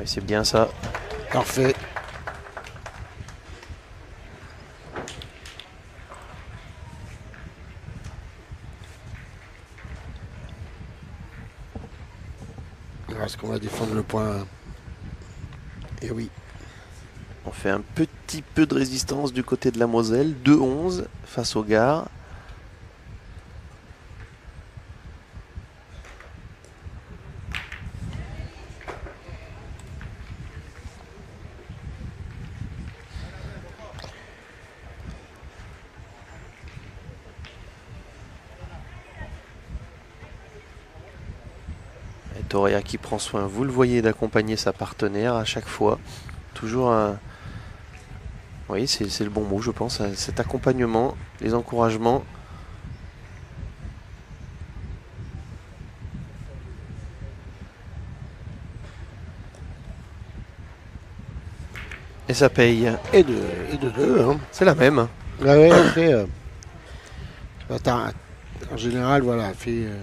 Oui, c'est bien ça. Parfait. Est-ce qu'on va défendre le point Et oui. On fait un petit peu de résistance du côté de la Moselle. 2-11 face au Gard. Qui prend soin, vous le voyez, d'accompagner sa partenaire à chaque fois. Toujours un. Oui, c'est le bon mot, je pense. euh, Cet accompagnement, les encouragements. Et ça paye. Et de, et de deux. Hein. C'est la même. Ah ouais, après, euh, en général, voilà, fait, euh,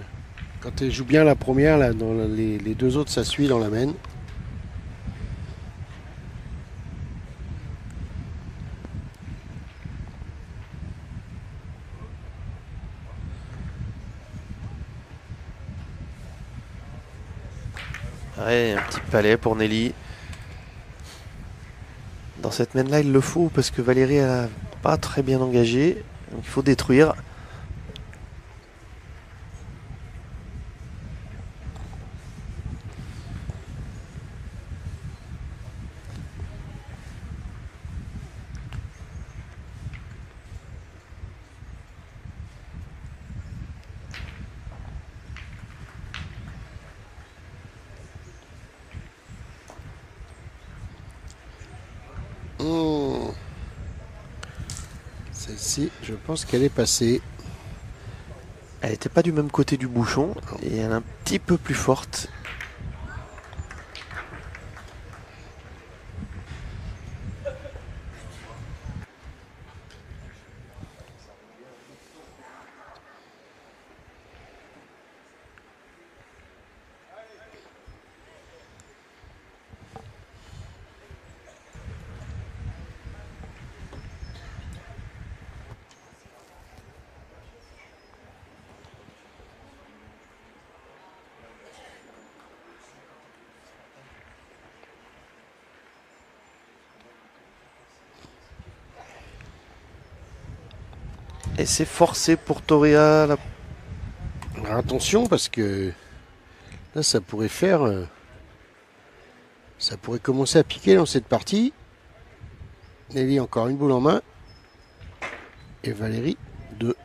quand elle joue bien la première, les, deux autres, ça suit dans la main. Ouais, un petit palais pour Nelly. Dans cette main-là, il le faut parce que Valérie elle a pas très bien engagé. Il faut détruire. Hmm. Celle-ci, je pense qu'elle est passée. Elle n'était pas du même côté du bouchon et elle est un petit peu plus forte. C'est forcé pour Alors, attention parce que là ça pourrait faire. euh, ça pourrait commencer à piquer dans cette partie. Nelly encore une boule en main. Et Valérie deux.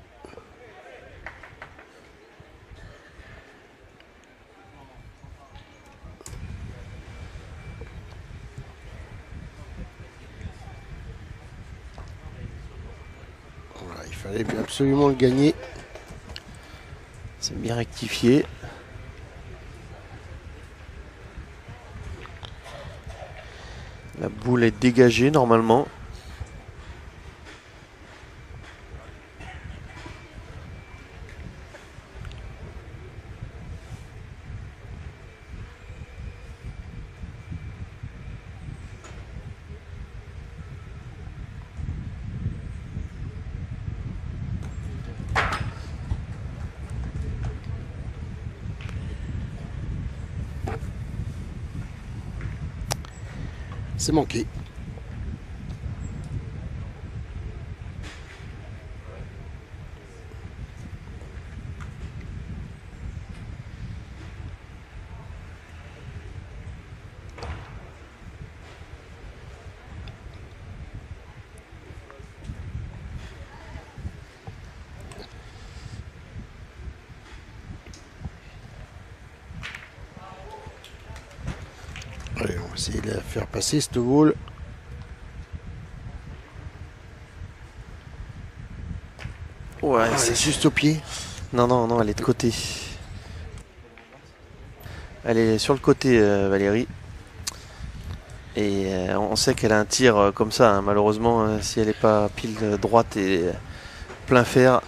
Voilà, il fallait gagner. C'est bien rectifié. La boule est dégagée normalement. C'est manqué. Essayer de la faire passer cette boule. Ouais, Ah, c'est juste au pied. Non, non, non, elle est de côté. Elle est sur le côté, euh, Valérie. Et euh, on sait qu'elle a un tir euh, comme ça. hein. Malheureusement, si elle n'est pas pile droite et plein fer,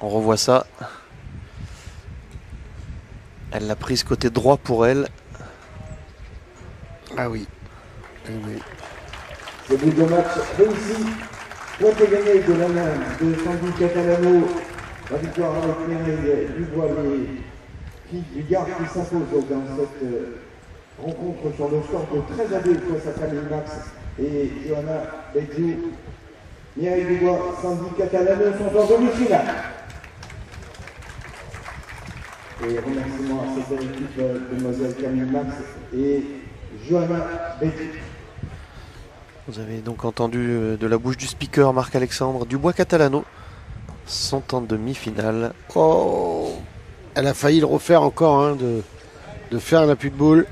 on revoit ça. Elle l'a prise côté droit pour elle. Ah oui. Oui, oui. Le but de match réussi. Point est gagné de la main de Sandy Catalano. La victoire avec Mireille Dubois, les filles du Gard qui s'imposent dans cette euh, rencontre sur le score de 13 à 2 face à Camille Max et Johanna Bedjou. Mireille Dubois, Sandy Catalano sont en demi-finale. Et remerciements à cette belle équipe, euh, demoiselle Camille Max et Johanna Bedjou. Vous avez donc entendu euh, de la bouche du speaker Marc-Alexandre Dubois Catalano sont en demi-finale. Oh Elle a failli le refaire encore, hein, de, de faire un appui de boule.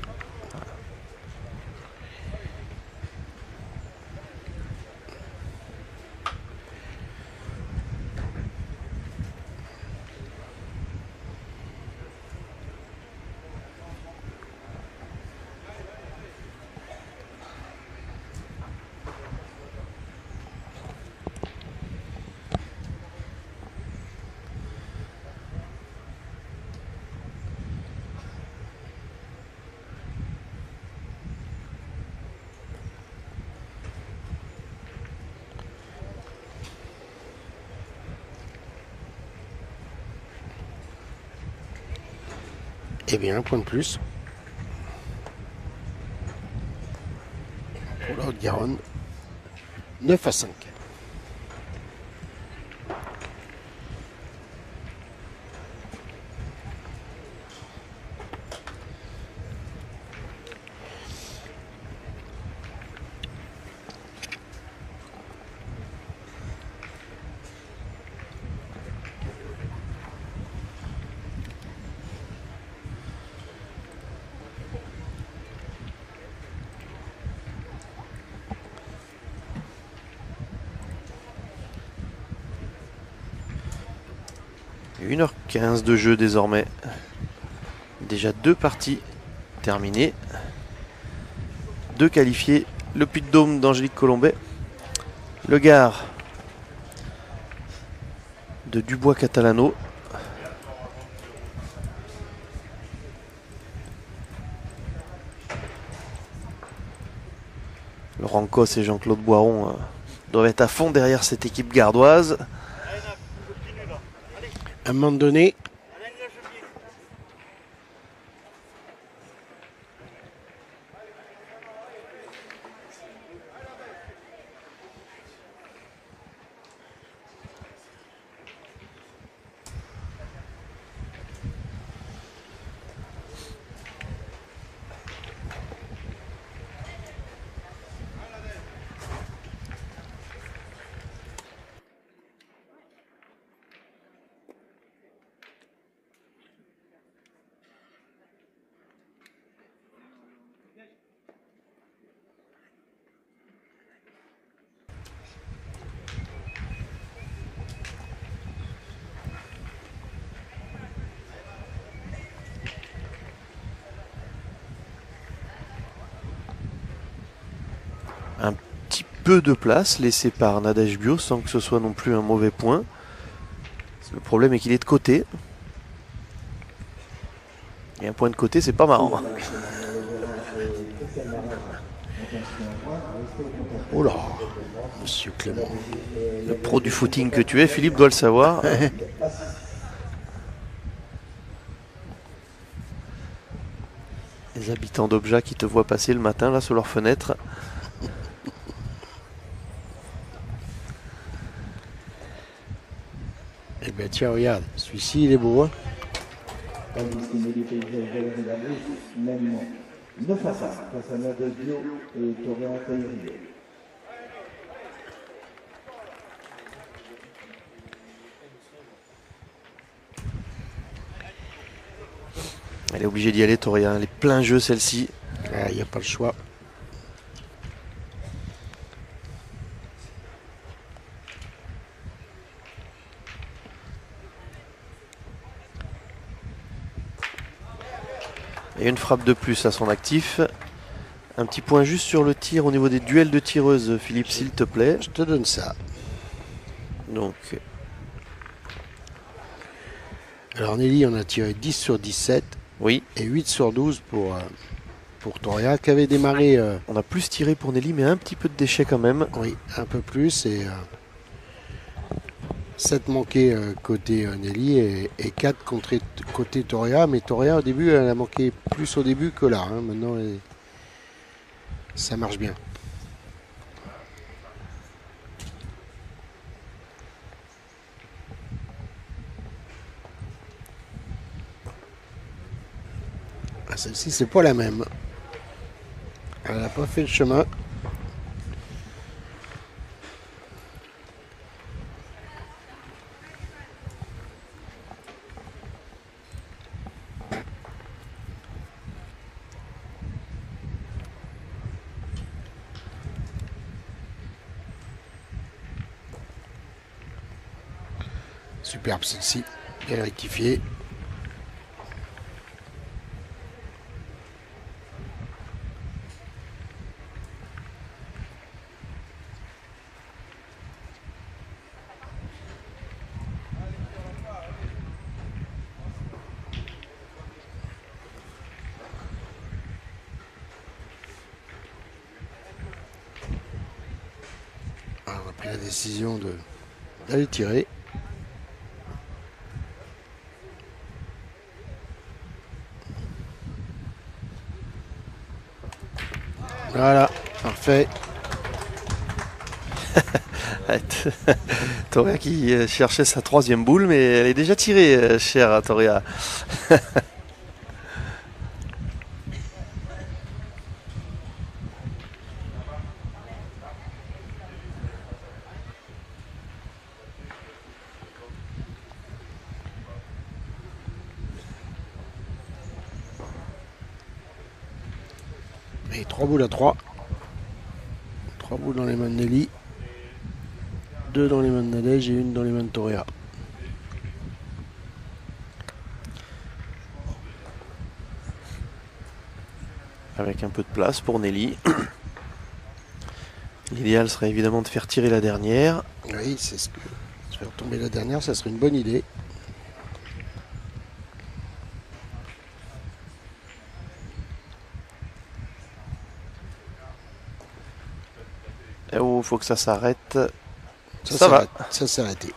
Eh bien, un point de plus. Pour la Haute-Garonne. 9 à 5. 1h15 de jeu désormais. Déjà deux parties terminées. Deux qualifiés. Le Puy de Dôme d'Angélique Colombet. Le Gard de Dubois Catalano. Laurent Cos et Jean-Claude Boiron euh, doivent être à fond derrière cette équipe gardoise. À un moment donné, un petit peu de place laissée par Nadège Bio sans que ce soit non plus un mauvais point. Le problème est qu'il est de côté. Et un point de côté, c'est pas marrant. oh là, monsieur Clément. Le pro du footing que tu es, Philippe doit le savoir. Les habitants d'Obja qui te voient passer le matin là sous leur fenêtre. Eh ben tiens, regarde, celui-ci il est beau. Hein Tandis que Nelly Paysage Valérie Labrousse mène 9 à 5 face à Nade Bio et Torréan Taillerie. Elle est obligée d'y aller, Toria. Elle est plein jeu celle-ci. Ah, Il n'y a pas le choix. Et une frappe de plus à son actif. Un petit point juste sur le tir au niveau des duels de tireuses, Philippe, s'il te plaît. Je te donne ça. Donc, Alors Nelly, on a tiré 10 sur 17 oui, et 8 sur 12 pour, euh, pour Toria qui avait démarré euh, on a plus tiré pour Nelly, mais un petit peu de déchets quand même. oui, un peu plus et 7 manqués euh, côté euh, Nelly et, 4 côté Toria. Mais Toria au début, elle a manqué plus au début que là. hein. Maintenant, ça marche bien. Ah, Celle-ci, c'est pas la même. Elle n'a pas fait le chemin. Superbe celle-ci. Bien rectifiée. Alors, on a pris la décision d'aller tirer. Voilà, Toria qui euh, cherchait sa troisième boule, mais elle est déjà tirée, euh, chère Toria. Et trois boules à 3. Trois boules dans les mains de Nelly. Deux dans les mains de Nadège et une dans les mains de Toréa. Avec un peu de place pour Nelly. L'idéal serait évidemment de faire tirer la dernière. Oui, c'est ce que. Faire tomber la dernière, ça serait une bonne idée. Faut que ça s'arrête. Ça, Ça va. Ça s'est arrêté.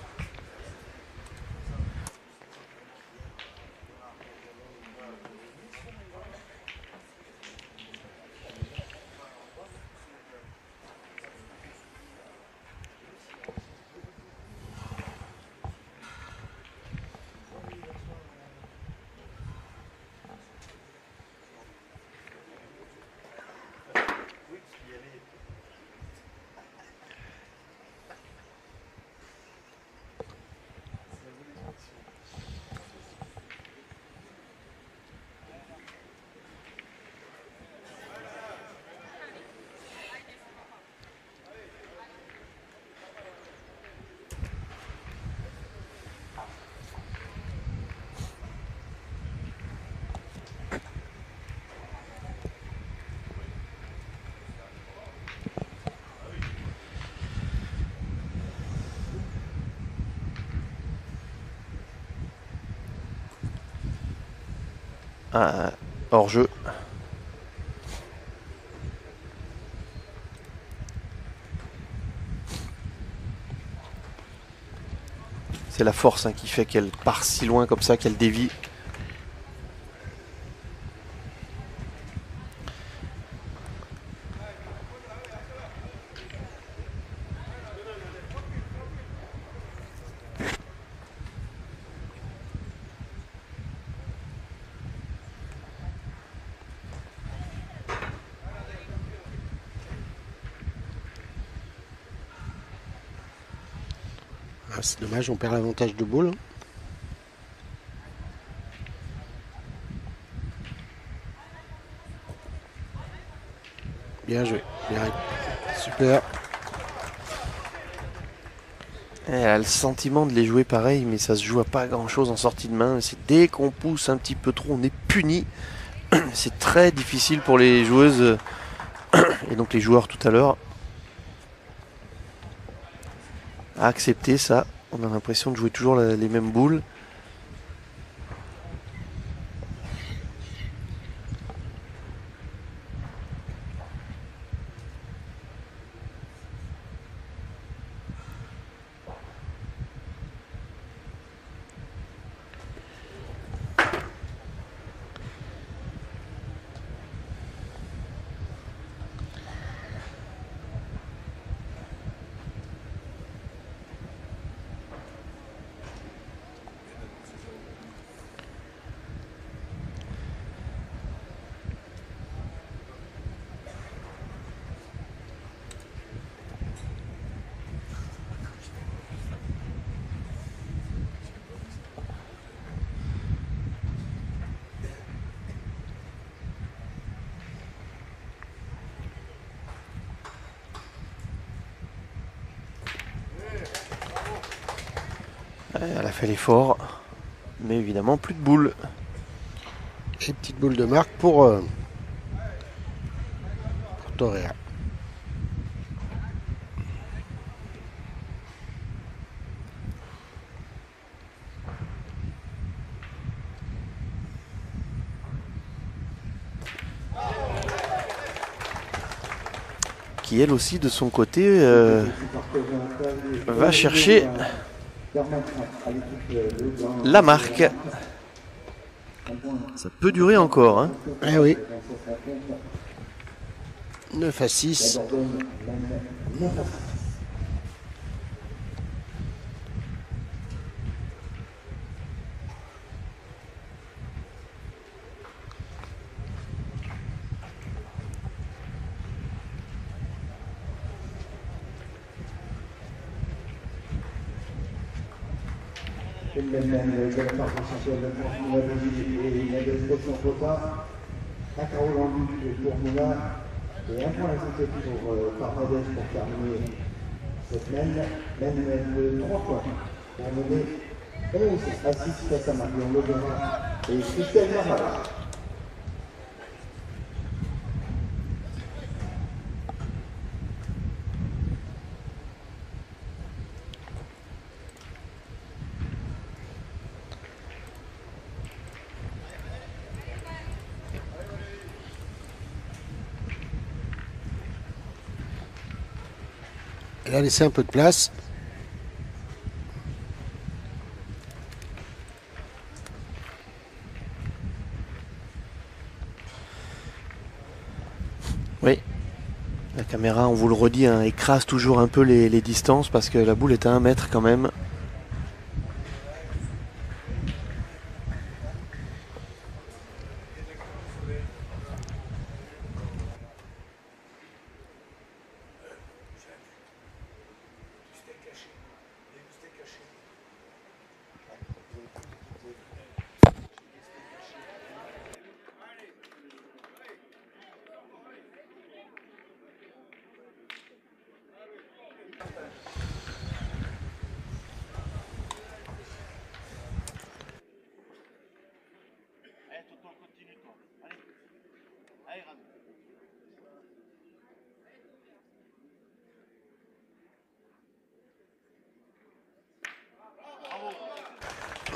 Hors jeu. C'est la force hein, qui fait qu'elle part si loin comme ça, qu'elle dévie. Ah, c'est on perd l'avantage de boule. Bien joué. Super. Elle a le sentiment de les jouer pareil, mais ça se joue à pas grand chose en sortie de main. C'est dès qu'on pousse un petit peu trop, on est puni. C'est très difficile pour les joueuses et donc les joueurs tout à l'heure à accepter ça. On a l'impression de jouer toujours les mêmes boules. Elle a fait l'effort, mais évidemment plus de boules. Et petite boule de marque pour, euh. Qui elle aussi de son côté euh, va chercher la marque. Ça peut durer encore. hein. Eh oui. 9 à 6. Une même même de la part essentielle de Moula et la délégation Copa. Un carreau dans but pour Moula et un point ajouté pour euh, Parnadès pour terminer cette de 3 points pour mener 11 à 6 face à Marion et Christelle. Laissé un peu de place. Oui. La caméra, on vous le redit, hein, écrase toujours un peu les, les distances parce que la boule est à un mètre quand même.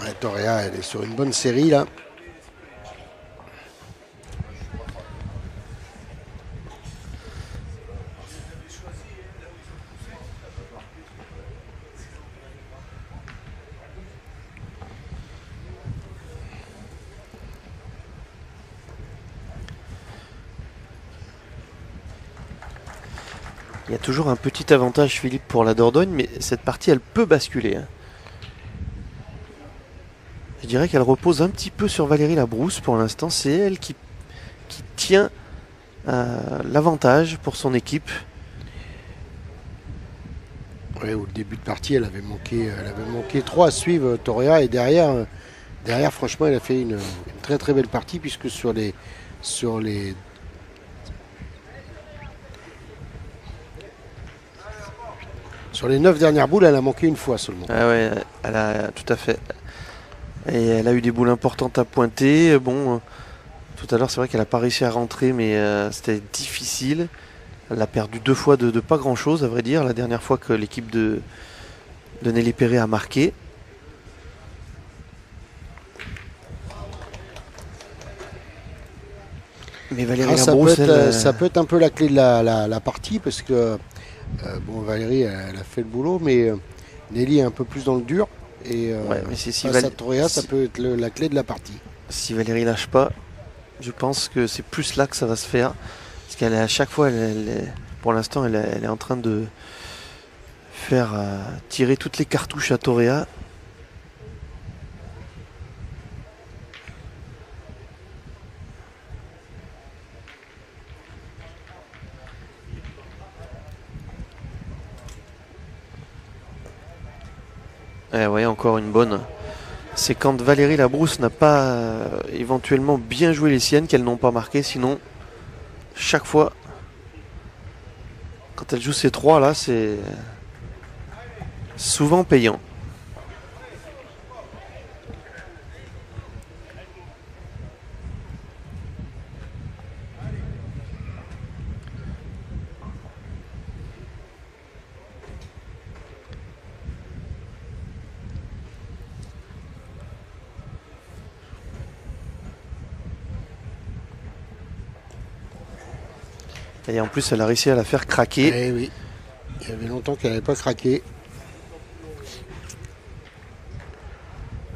Ouais, Torea, elle est sur une bonne série là. Il y a toujours un petit avantage, Philippe, pour la Dordogne, mais cette partie, elle peut basculer. hein. Je dirais qu'elle repose un petit peu sur Valérie Labrousse pour l'instant. C'est elle qui, qui tient euh, l'avantage pour son équipe. Ouais, au début de partie, elle avait manqué, elle avait manqué 3 à suivre Torea et derrière, euh, derrière, franchement, elle a fait une, une très très belle partie puisque sur les, sur les Sur les 9 dernières boules, elle a manqué une fois seulement. Ah ouais, elle a tout à fait. Et elle a eu des boules importantes à pointer. Bon, euh, tout à l'heure, c'est vrai qu'elle n'a pas réussi à rentrer, mais euh, c'était difficile. Elle a perdu deux fois de, de pas grand chose, à vrai dire. La dernière fois que l'équipe de, de Nelly Perret a marqué. Mais Valérie Ah, ça, peut Labrousse, être, elle, euh, ça peut être un peu la clé de la, la- la partie parce que euh, bon, Valérie elle, elle a fait le boulot, mais Nelly est un peu plus dans le dur. Et euh, Ouais, mais si Val- ça peut être le- la clé de la partie. si Valérie lâche pas, je pense que c'est plus là que ça va se faire. Parce qu'elle est à chaque fois, elle, elle est- pour l'instant, elle, est- elle est en train de faire euh, tirer toutes les cartouches à Torea. Eh ouais, encore une bonne. C'est quand Valérie Labrousse n'a pas euh, éventuellement bien joué les siennes qu'elles n'ont pas marqué. Sinon, chaque fois, quand elle joue ces trois là, c'est souvent payant. Et en plus, elle a réussi à la faire craquer. Eh oui, il y avait longtemps qu'elle n'avait pas craqué.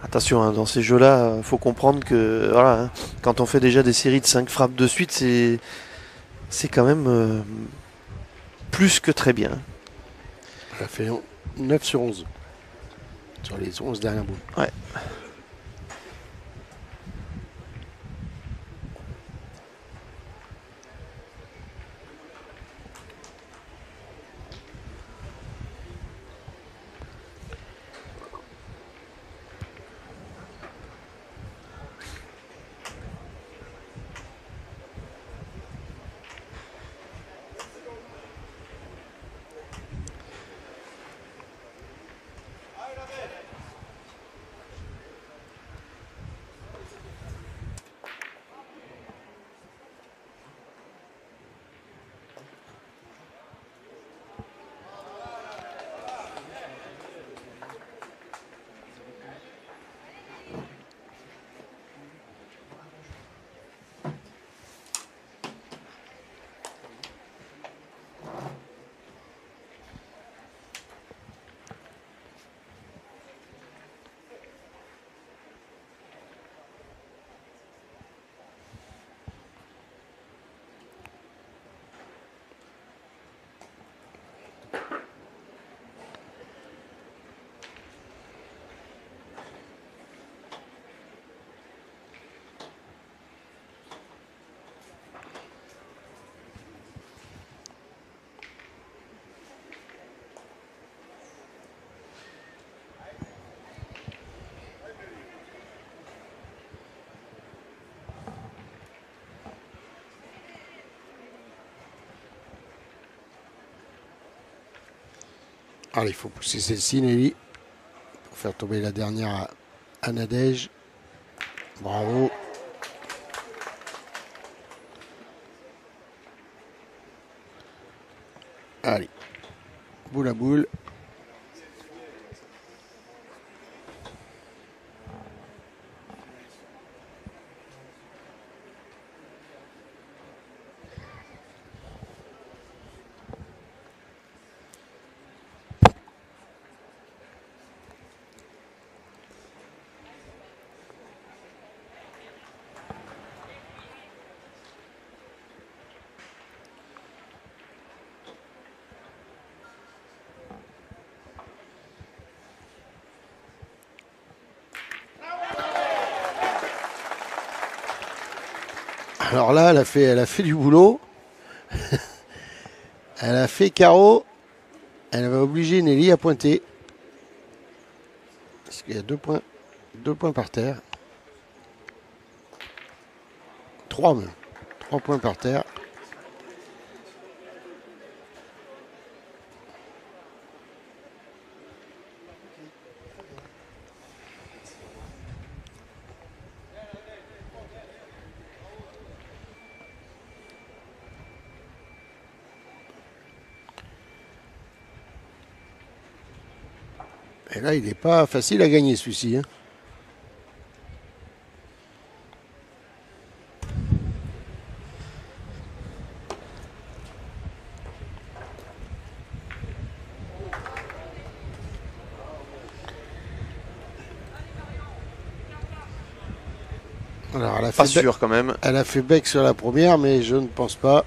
Attention, hein, dans ces jeux-là, il faut comprendre que voilà, hein, quand on fait déjà des séries de 5 frappes de suite, c'est c'est quand même euh, plus que très bien. Elle a fait 9 sur 11 sur les 11 dernières boules. Ouais. Allez, il faut pousser celle-ci, Nelly. Pour faire tomber la dernière à, Nadège. Bravo. Allez. Boule à boule. Alors là, elle a fait, elle du boulot. elle a fait carreau. Elle va obliger Nelly à pointer. Parce qu'il y a deux points, par terre. Trois. Trois points par terre. Il n'est pas facile à gagner celui-ci. hein. Alors, elle a, Pas fait bec- sûr quand même. elle a fait bec sur la première, mais je ne pense pas.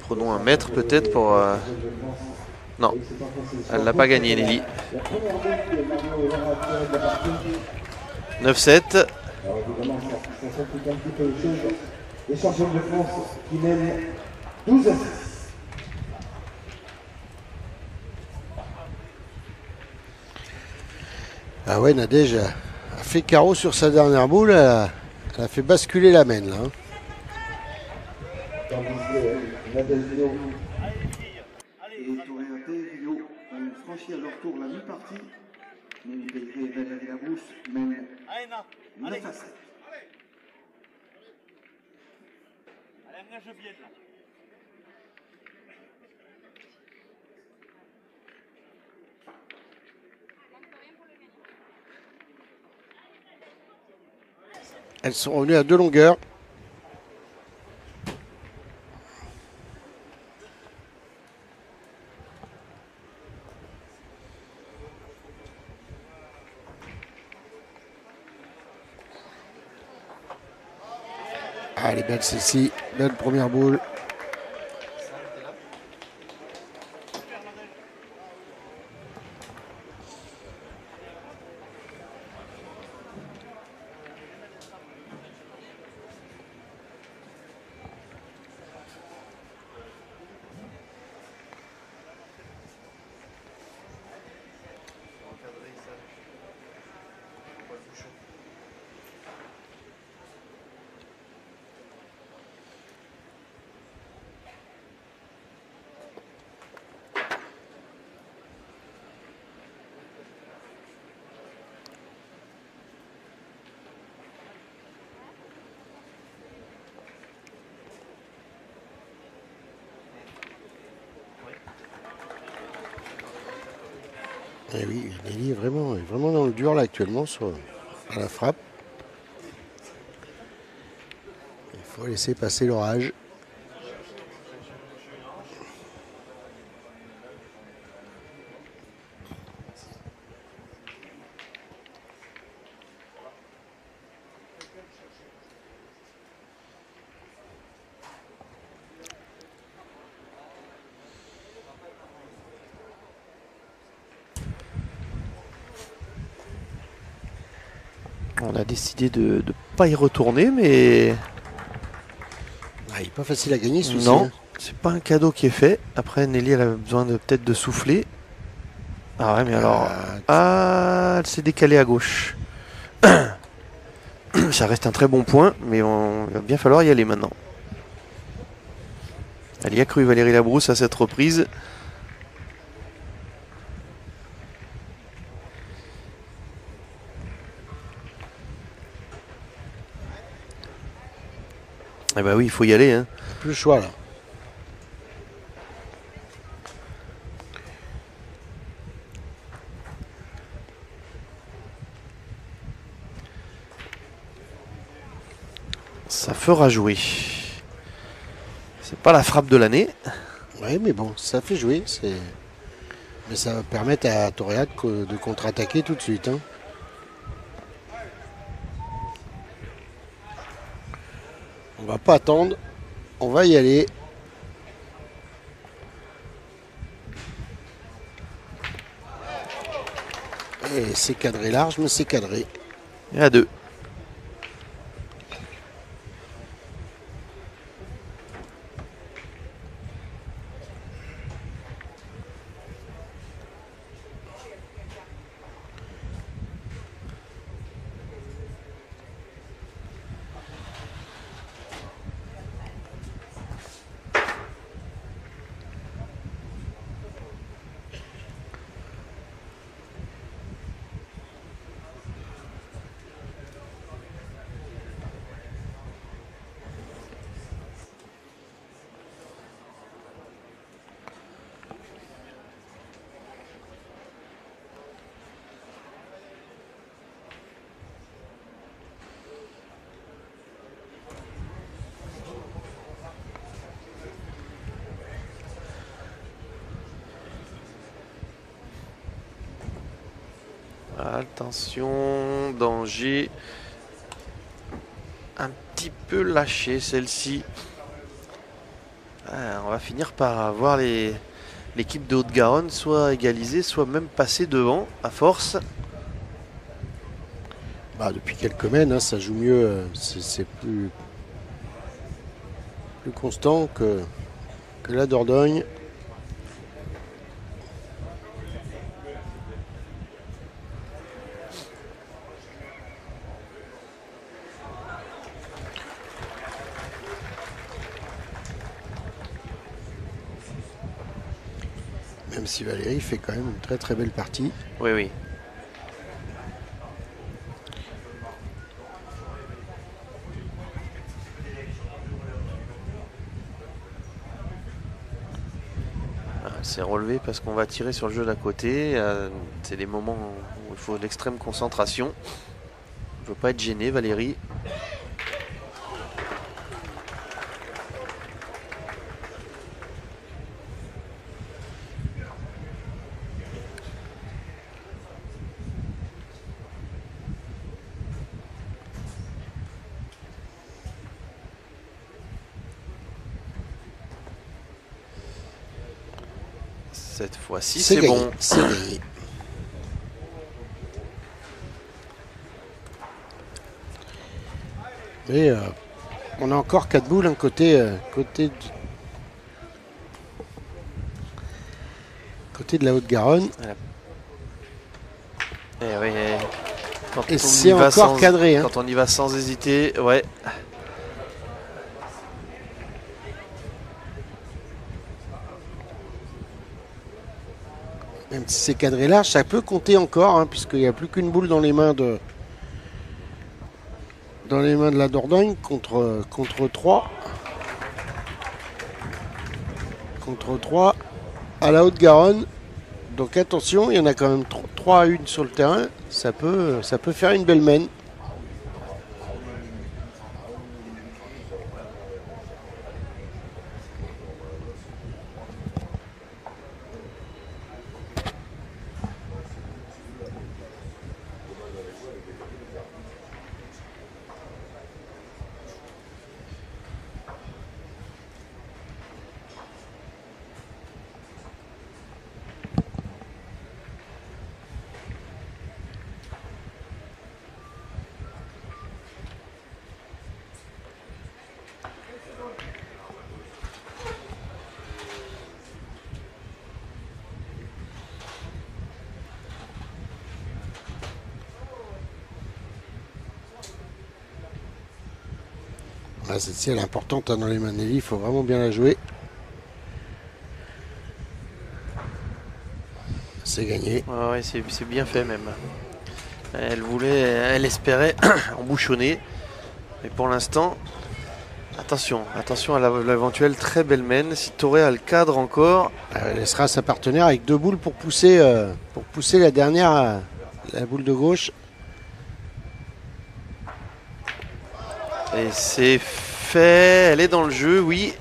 Prenons un mètre peut-être pour. euh, Non, elle n'a pas gagné Nelly. La première boule qui est mariée au nord actuel de la partie. 9-7. Alors évidemment, ça, ça s'applique un petit peu aux choses. Les champions de France qui mènent 12 à 6. Ah ouais, Nadège a, fait carreau sur sa dernière boule. Elle a, elle a fait basculer la main là. hein. Tandis que Nadège Villot et Toréaté Villot ont franchi à leur tour la mi-partie. Nelly Pégré et Valérie Labrousse mènent 9 à 7. Allez, engage bien là. Elles sont revenues à deux longueurs. Allez, belle celle-ci. Belle première boule. Eh oui, Nelly est vraiment, vraiment dans le dur là actuellement sur, à la frappe. Il faut laisser passer l'orage. On a décidé de ne pas y retourner, mais Ah, il n'est pas facile à gagner celui-ci. Non. c'est pas un cadeau qui est fait. Après, Nelly, elle a besoin de peut-être de souffler. Ah ouais, mais alors. Ah, Ah, elle s'est décalée à gauche. Ça reste un très bon point, mais on- il va bien falloir y aller maintenant. Elle y a cru Valérie Labrousse à cette reprise. Eh ben oui, il faut y aller. Hein. plus le choix là. Ça fera jouer. C'est pas la frappe de l'année. Ouais, mais bon, ça fait jouer. Mais ça va permettre à Toréat de, co- de contre-attaquer tout de suite. hein. On va pas attendre. On va y aller. Et c'est cadré large, mais c'est cadré. Et à deux. Attention, danger. Un petit peu lâché celle-ci. Ah, on va finir par avoir l'équipe de Haute-Garonne soit égalisée, soit même passée devant à force. Bah, depuis quelques semaines, hein, ça joue mieux. euh, C'est, plus, plus constant que la Dordogne. Même si Valérie fait quand même une très très belle partie. Oui, oui. Ah, C'est relevé parce qu'on va tirer sur le jeu d'à côté. euh, C'est des moments où il faut l'extrême concentration. Je veux pas être gêné, Valérie. Fois-ci, c'est bon. C'est gagné. Mais euh, on a encore 4 boules un côté, euh, côté, du- côté de la Haute-Garonne. Eh oui, eh. Quand Et on c'est y va encore sans- cadré, hein. Quand on y va sans hésiter, ouais. Même si c'est ça peut compter encore, hein, puisqu'il n'y a plus qu'une boule dans les mains de dans les mains de la Dordogne contre, contre 3. Contre 3 à la Haute-Garonne. Donc attention, il y en a quand même 3 à 1 sur le terrain. Ça peut, ça peut faire une belle mène. Celle-ci, elle est importante hein, dans les Manelli. Il faut vraiment bien la jouer. C'est gagné. Ouais, ouais, c'est bien fait même. Elle voulait, elle espérait embouchonner. Mais pour l'instant, attention, attention à l'éventuelle très belle mène. Si Toré a le cadre encore, Elle laissera sa partenaire avec deux boules pour pousser, euh, pour pousser la dernière, euh, la boule de gauche. et c'est fait. Elle est dans le jeu, oui.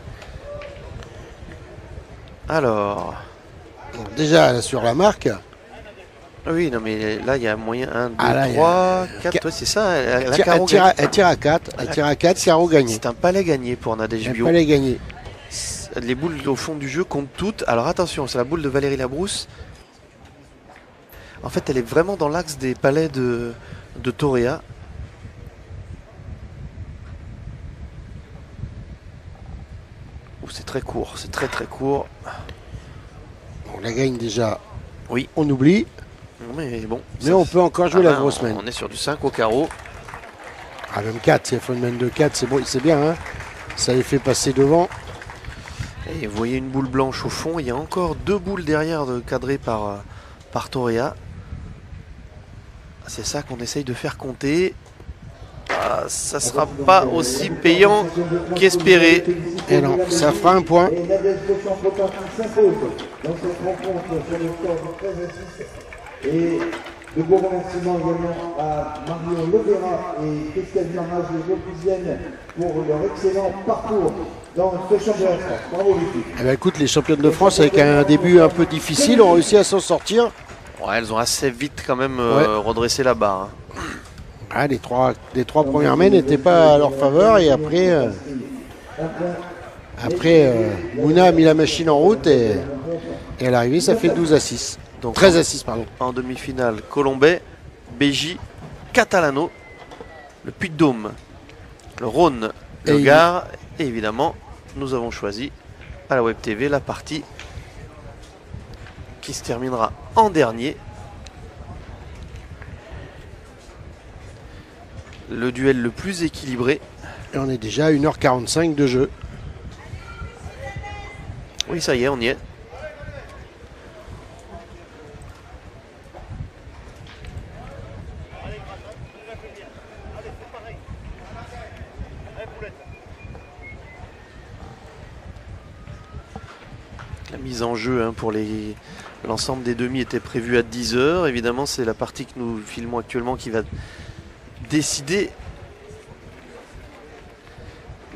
Alors, Bon, déjà, elle assure la marque. ah oui, non mais là il y a moyen 1, 2, Ah, là, il y a- 3, Qua- 4. Ouais, c'est ça. Elle, tire, elle tire gagné. à, elle tire à 4. Elle tire à 4, carreau gagné. C'est un palais gagné pour Nadège Bio. fallait gagner. Les boules au fond du jeu comptent toutes. Alors attention, c'est la boule de Valérie Labrousse. En fait, elle est vraiment dans l'axe des palais de, de Toréa. Ouh, C'est très court, c'est très très court. On la gagne déjà. Oui. On oublie. Mais bon. Mais on peut encore jouer Ah la ben, grosse main. On est sur du 5 au carreau. Ah, même 4. Si elle fait une main de 4, c'est bon, c'est bien. hein. Ça les fait passer devant. Et vous voyez une boule blanche au fond. Il y a encore deux boules derrière de, cadrées par, euh, par. C'est ça qu'on essaye de faire compter. Ça sera pas aussi payant qu'espéré. Et non, ça fera un point. Et Nadège Beauchamp-Potin qui s'impose dans cette rencontre sur le score de 13 à 6. Et de beaux remerciements également à Marion Lobera et Christelle Marage, les Vauclusiennes, pour leur excellent parcours dans ce championnat de France. Bravo l'équipe. Eh ben, écoute, les championnes de France, avec un début un peu difficile, ont réussi à s'en sortir. Ouais, elles ont assez vite quand même euh, redressé la barre. hein. Ah, les, trois, les trois premières mains n'étaient pas à leur faveur. Et après, euh, après euh, Mouna a mis la machine en route. Et, et à l'arrivée, ça fait 12 à 6. Donc 13 à 6, pardon. en demi-finale, Colombais, Béji, Catalano, le Puy-de-Dôme, le Rhône, le Et Gard. Et évidemment, nous avons choisi à la Web TV la partie qui se terminera en dernier. Le duel le plus équilibré. Et on est déjà à 1h45 de jeu. Oui, ça y est, on y est. La mise en jeu hein, pour les l'ensemble des demi était prévue à 10h. Évidemment, c'est la partie que nous filmons actuellement qui va décider.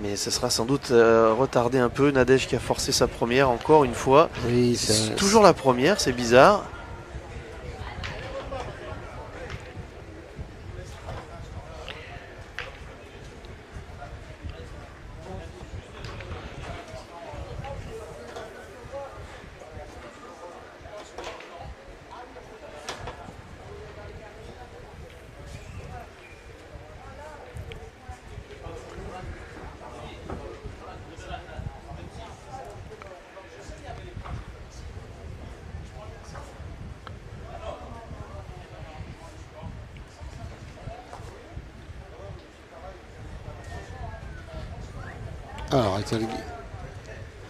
Mais ça sera sans doute euh, retardé un peu. Nadège qui a forcé sa première encore une fois. Oui, ça- toujours la première, c'est bizarre. Alors,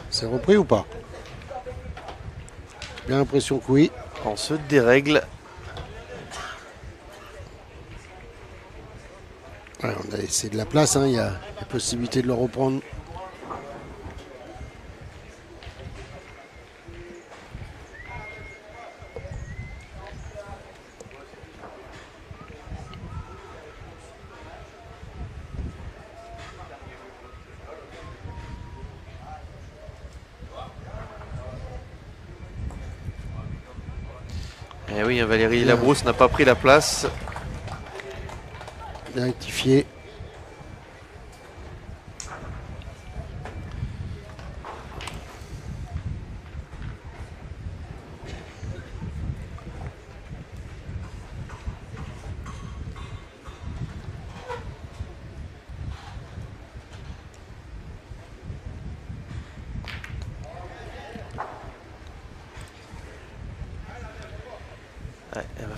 c'est repris ou pas? J'ai bien l'impression que oui. On se dérègle. Ouais, on a laissé de la place, hein, il y a la possibilité de le reprendre. Eh oui, hein, Valérie Labrousse n'a pas pris la place. Rectifié.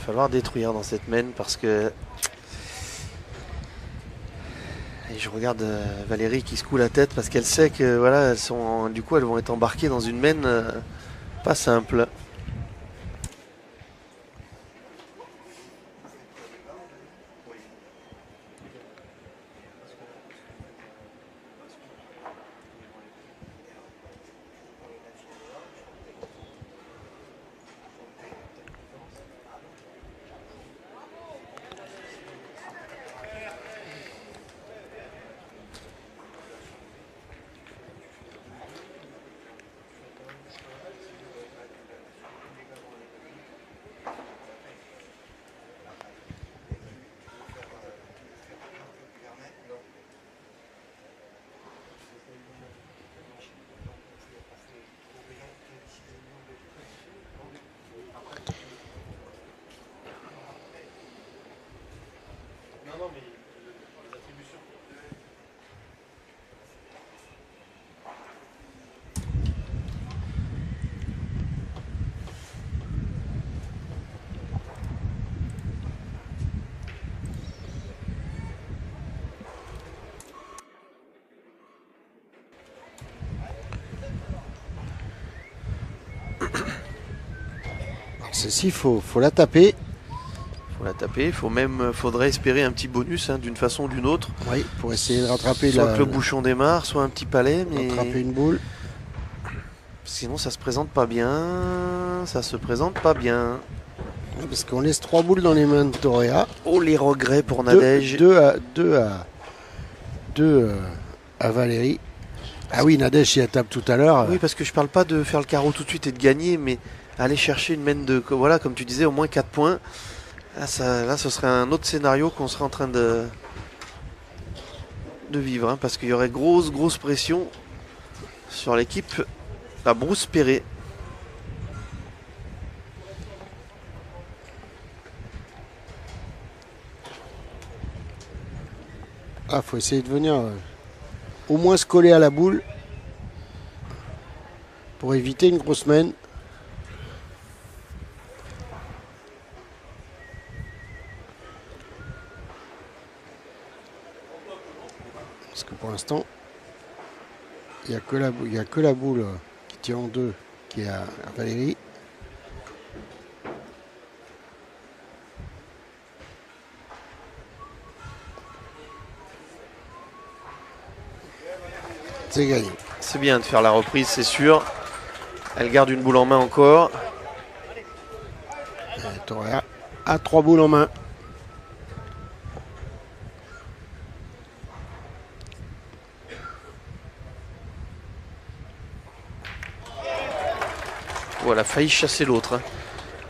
Falloir détruire dans cette main parce que je regarde euh, Valérie qui secoue la tête parce qu'elle sait que voilà, elles sont, du coup, elles vont être embarquées dans une mène euh, pas simple. Celle-ci, il faut, faut la taper. Faut la taper. Faut même, faudrait espérer un petit bonus hein, d'une façon ou d'une autre. Oui, pour essayer de rattraper, Soit la, que le bouchon démarre, soit un petit palais, mais rattraper une boule. sinon ça se présente pas bien. Ça se présente pas bien. Parce qu'on laisse trois boules dans les mains de Toréa. Oh les regrets pour Nadège. deux à, deux à, deux euh, à Valérie. Ah oui, Nadège, il a tape tout à l'heure. Oui, parce que je parle pas de faire le carreau tout de suite et de gagner, mais aller chercher une mène de, voilà, comme tu disais, au moins 4 points. Là, ce serait un autre scénario qu'on serait en train de, vivre, hein, parce qu'il y aurait grosse, grosse pression sur l'équipe à Bruce Perret. Ah, faut essayer de venir au moins se coller à la boule pour éviter une grosse mène. Parce que pour l'instant, il n'y a, que la y a que la boule qui tient en deux qui est à, à Valérie. C'est gagné. C'est bien de faire la reprise, c'est sûr. Elle garde une boule en main encore. Et a trois boules en main. Elle a failli chasser l'autre. hein.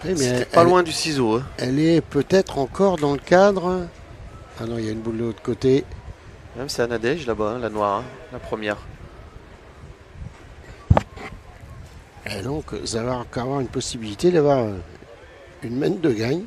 Mais C'était elle, pas loin du ciseau. hein. elle est peut-être encore dans le cadre. Ah non, il y a une boule de l'autre côté. Même c'est Anadège là-bas, hein, la noire, hein, la première. Et donc, ça va encore avoir une possibilité d'avoir une mène de gagne.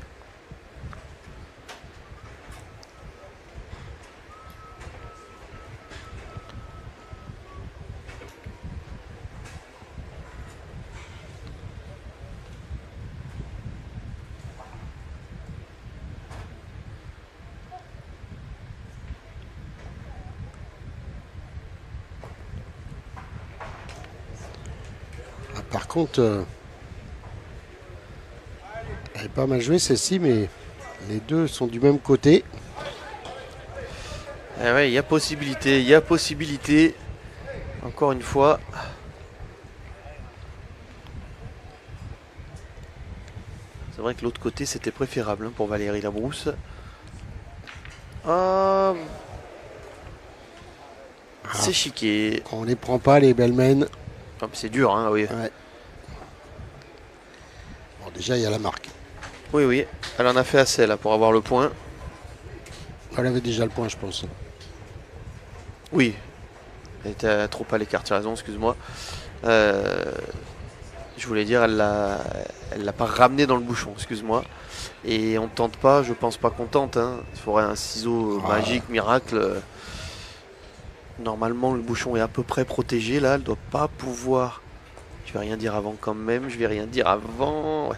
Ah, par contre, euh, elle est pas mal jouée celle-ci, mais les deux sont du même côté. Eh ouais, il y a possibilité, il y a possibilité. Encore une fois. C'est vrai que l'autre côté c'était préférable hein, pour Valérie Labrousse. Ah, c'est chiqué. On les prend pas, les belles. Ah, mais c'est dur, hein, oui. Y a la marque. Oui, oui. Elle en a fait assez là pour avoir le point. Elle avait déjà le point, je pense. Oui. Elle était trop à l'écart, tu as raison, excuse-moi. Euh, je voulais dire, elle l'a, elle l'a pas ramené dans le bouchon, excuse-moi. Et on ne tente pas, je pense pas qu'on tente. hein. Il faudrait un ciseau Ah. magique, miracle. Normalement, le bouchon est à peu près protégé là. Elle doit pas pouvoir. Je vais rien dire avant quand même. Je vais rien dire avant. Ouais.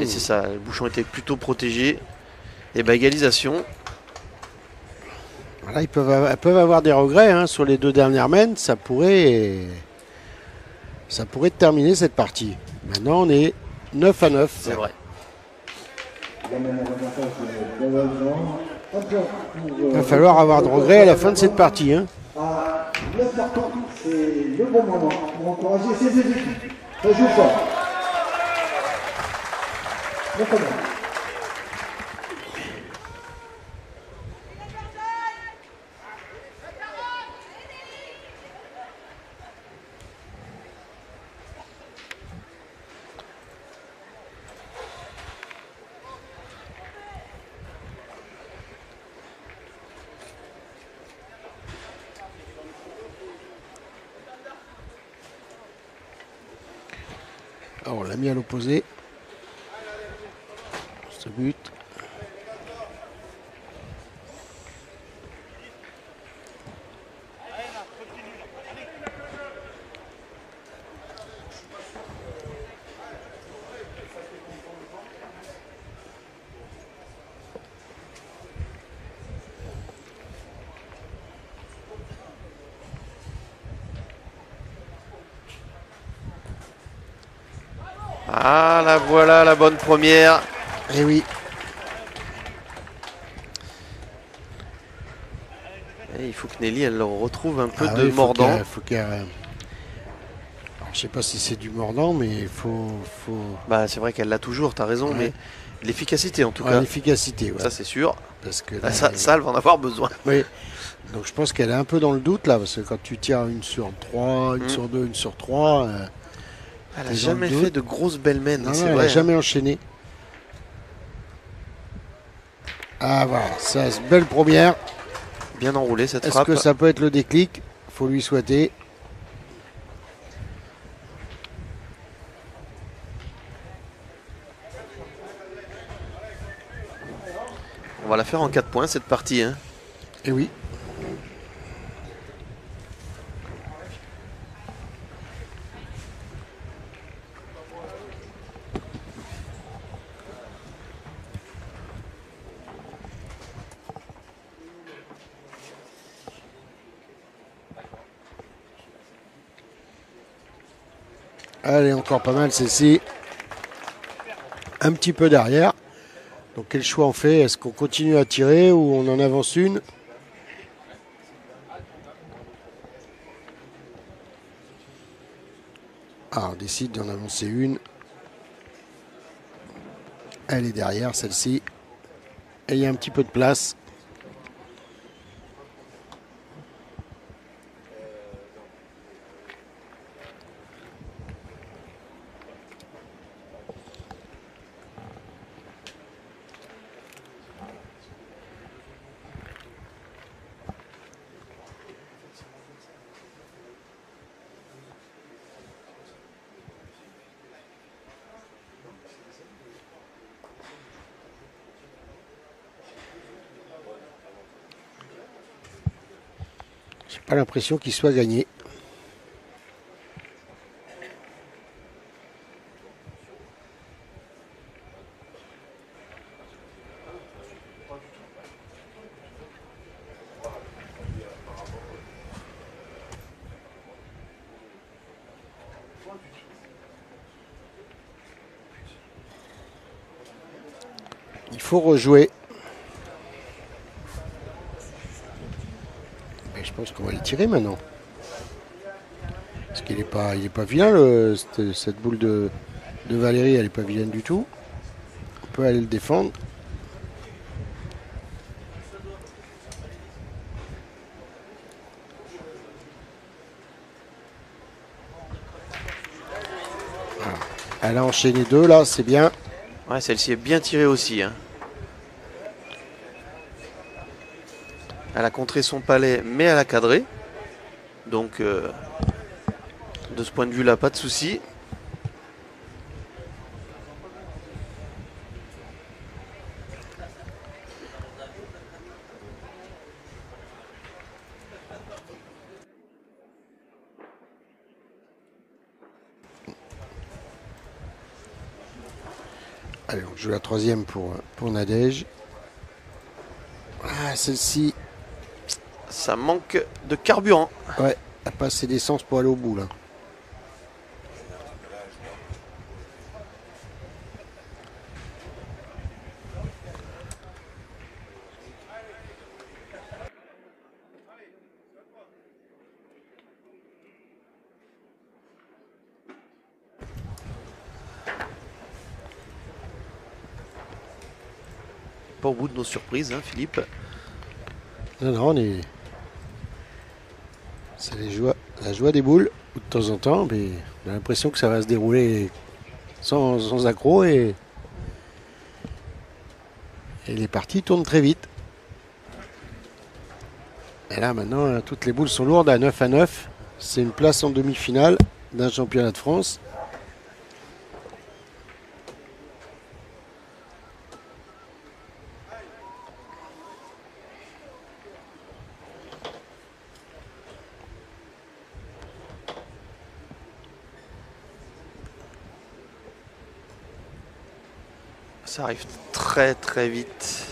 Et c'est ça, le bouchon était plutôt protégé. Et bah égalisation. Voilà, ils peuvent, avoir, elles peuvent avoir des regrets hein, sur les deux dernières mènes. Ça pourrait, ça pourrait terminer cette partie. Maintenant, on est 9 à 9. C'est vrai. Il va falloir avoir de regrets à la fin de cette partie. Hein. À 9 partants, c'est le bon moment pour encourager ces deux équipes. Ça joue fort. À l'opposé. Ce but. Ah, la voilà, la bonne première. Eh oui, Et il faut que Nelly, elle retrouve un peu Ah de oui, faut mordant. faut Alors, je sais pas si c'est du mordant, mais il faut, faut... Bah, c'est vrai qu'elle l'a toujours, t'as raison, Ouais. mais l'efficacité en tout cas, l'efficacité. ouais. ça c'est sûr. parce que Là, là, ça, elle- ça, elle va en avoir besoin. Oui. Donc je pense qu'elle est un peu dans le doute là, parce que quand tu tires une sur 3, une Mm. sur 2, une sur 3, euh, Elle a jamais fait de grosses belles mènes, non, c'est non, elle n'a jamais enchaîné. Ah voilà, ça, belle première. Bien enroulé cette Est-ce que ça peut être le déclic? Faut lui souhaiter. On va la faire en 4 points cette partie. hein. Et Eh oui. Elle est encore pas mal celle-ci. Un petit peu derrière. Donc quel choix on fait? Est-ce qu'on continue à tirer ou on en avance une? Ah, on décide d'en avancer une. Elle est derrière celle-ci. Et il y a un petit peu de place. J'ai pas l'impression qu'il soit gagné. Il faut rejouer. Mais je pense qu'on va le maintenant. Parce qu'il n'est pas, il est pas vilain, le- cette, boule de, de Valérie, elle n'est pas vilaine du tout. On peut aller le défendre. Elle a enchaîné deux là, c'est bien. Ouais, celle-ci est bien tirée aussi. hein. Elle a contré son palais, mais elle a cadré. Donc, euh, de ce point de vue-là, pas de souci. Allez, on joue la troisième pour, pour Nadège. Ah, celle-ci. Ça manque de carburant. Ouais, a pas assez d'essence pour aller au bout là. Pas au bout de nos surprises, hein, Philippe. Non, non, on est. C'est la joie des boules. De temps en temps, mais on a l'impression que ça va se dérouler sans, sans accroc et. Et les parties tournent très vite. Et là maintenant, hein, toutes les boules sont lourdes à 9 à 9. C'est une place en demi-finale d'un championnat de France. Arrive très très vite.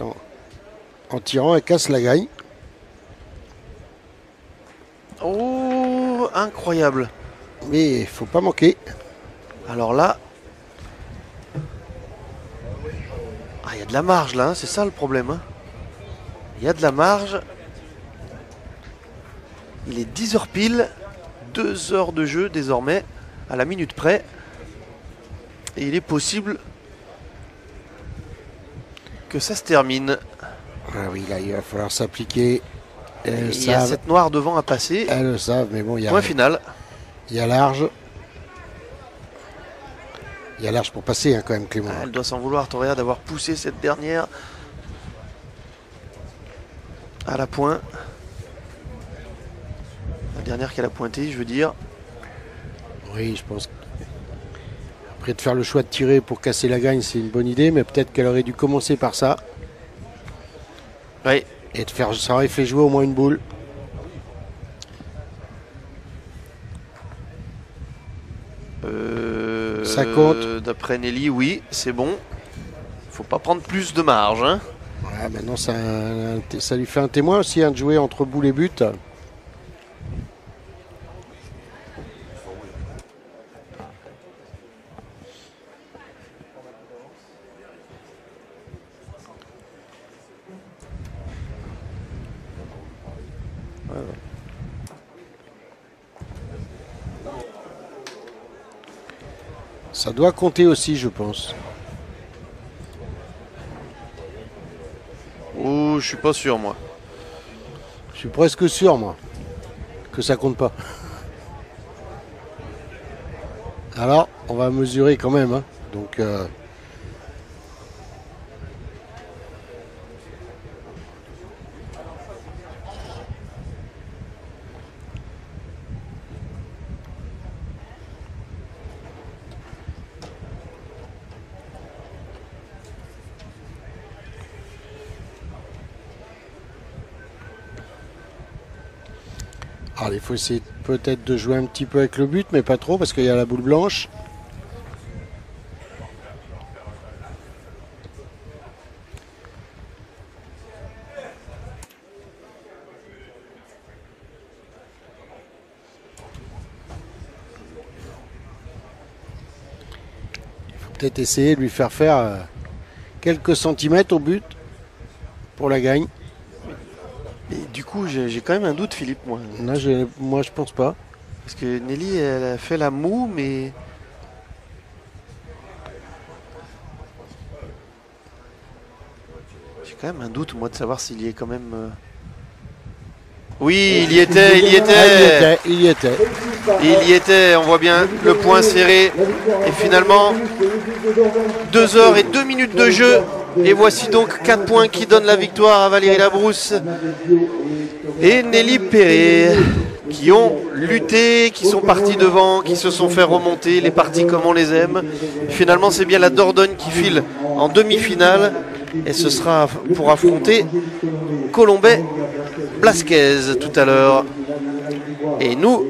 En, en tirant, elle casse la gagne. Oh, incroyable. Mais il faut pas manquer. Alors là. Ah, il y a de la marge là, hein, c'est ça le problème. hein. Il y a de la marge. Il est 10h pile. 2 heures de jeu désormais, à la minute près. Et il est possible que ça se termine. Ah oui, là, il va falloir s'appliquer. Il y a cette noire devant à passer. Elles le savent, mais bon, il y a, Point final. il y a large. Il y a large pour passer, hein, quand même, Clément. Ah, Elle doit s'en vouloir, Toréa, d'avoir poussé cette dernière à la pointe. La dernière qu'elle a pointée, je veux dire. Oui, je pense. Après, de faire le choix de tirer pour casser la gagne, c'est une bonne idée, mais peut-être qu'elle aurait dû commencer par ça Oui, et de faire. Ça aurait fait jouer au moins une boule. Euh, Ça compte. D'après Nelly, oui, c'est bon. Faut pas prendre plus de marge. hein. Maintenant, ça, ça lui fait un témoin aussi hein, de jouer entre boule et but. Doit compter aussi, je pense. Oh, je suis pas sûr, moi. Je suis presque sûr, moi, que ça compte pas. Alors, on va mesurer quand même. hein. Donc, euh, faut essayer peut-être de jouer un petit peu avec le but, mais pas trop parce qu'il y a la boule blanche. Il faut peut-être essayer de lui faire faire euh, quelques centimètres au but pour la gagne. Coup, j'ai quand même un doute, Philippe, moi. Là, moi, je pense pas. Parce que Nelly, elle a fait la moue, mais. J'ai quand même un doute, moi, de savoir s'il y est quand même. euh, Oui, il y était, il y Ah, il y était. était, il y était. Il y était, on voit bien le point serré. Et finalement, 2 heures et 2 minutes de jeu. Et voici donc 4 points qui donnent la victoire à Valérie Labrousse et Nelly Perret. qui ont lutté, qui sont partis devant, qui se sont fait remonter, les parties comme on les aime. Finalement, c'est bien la Dordogne qui file en demi-finale et ce sera pour affronter Colombet Blasquez tout à l'heure. Et nous,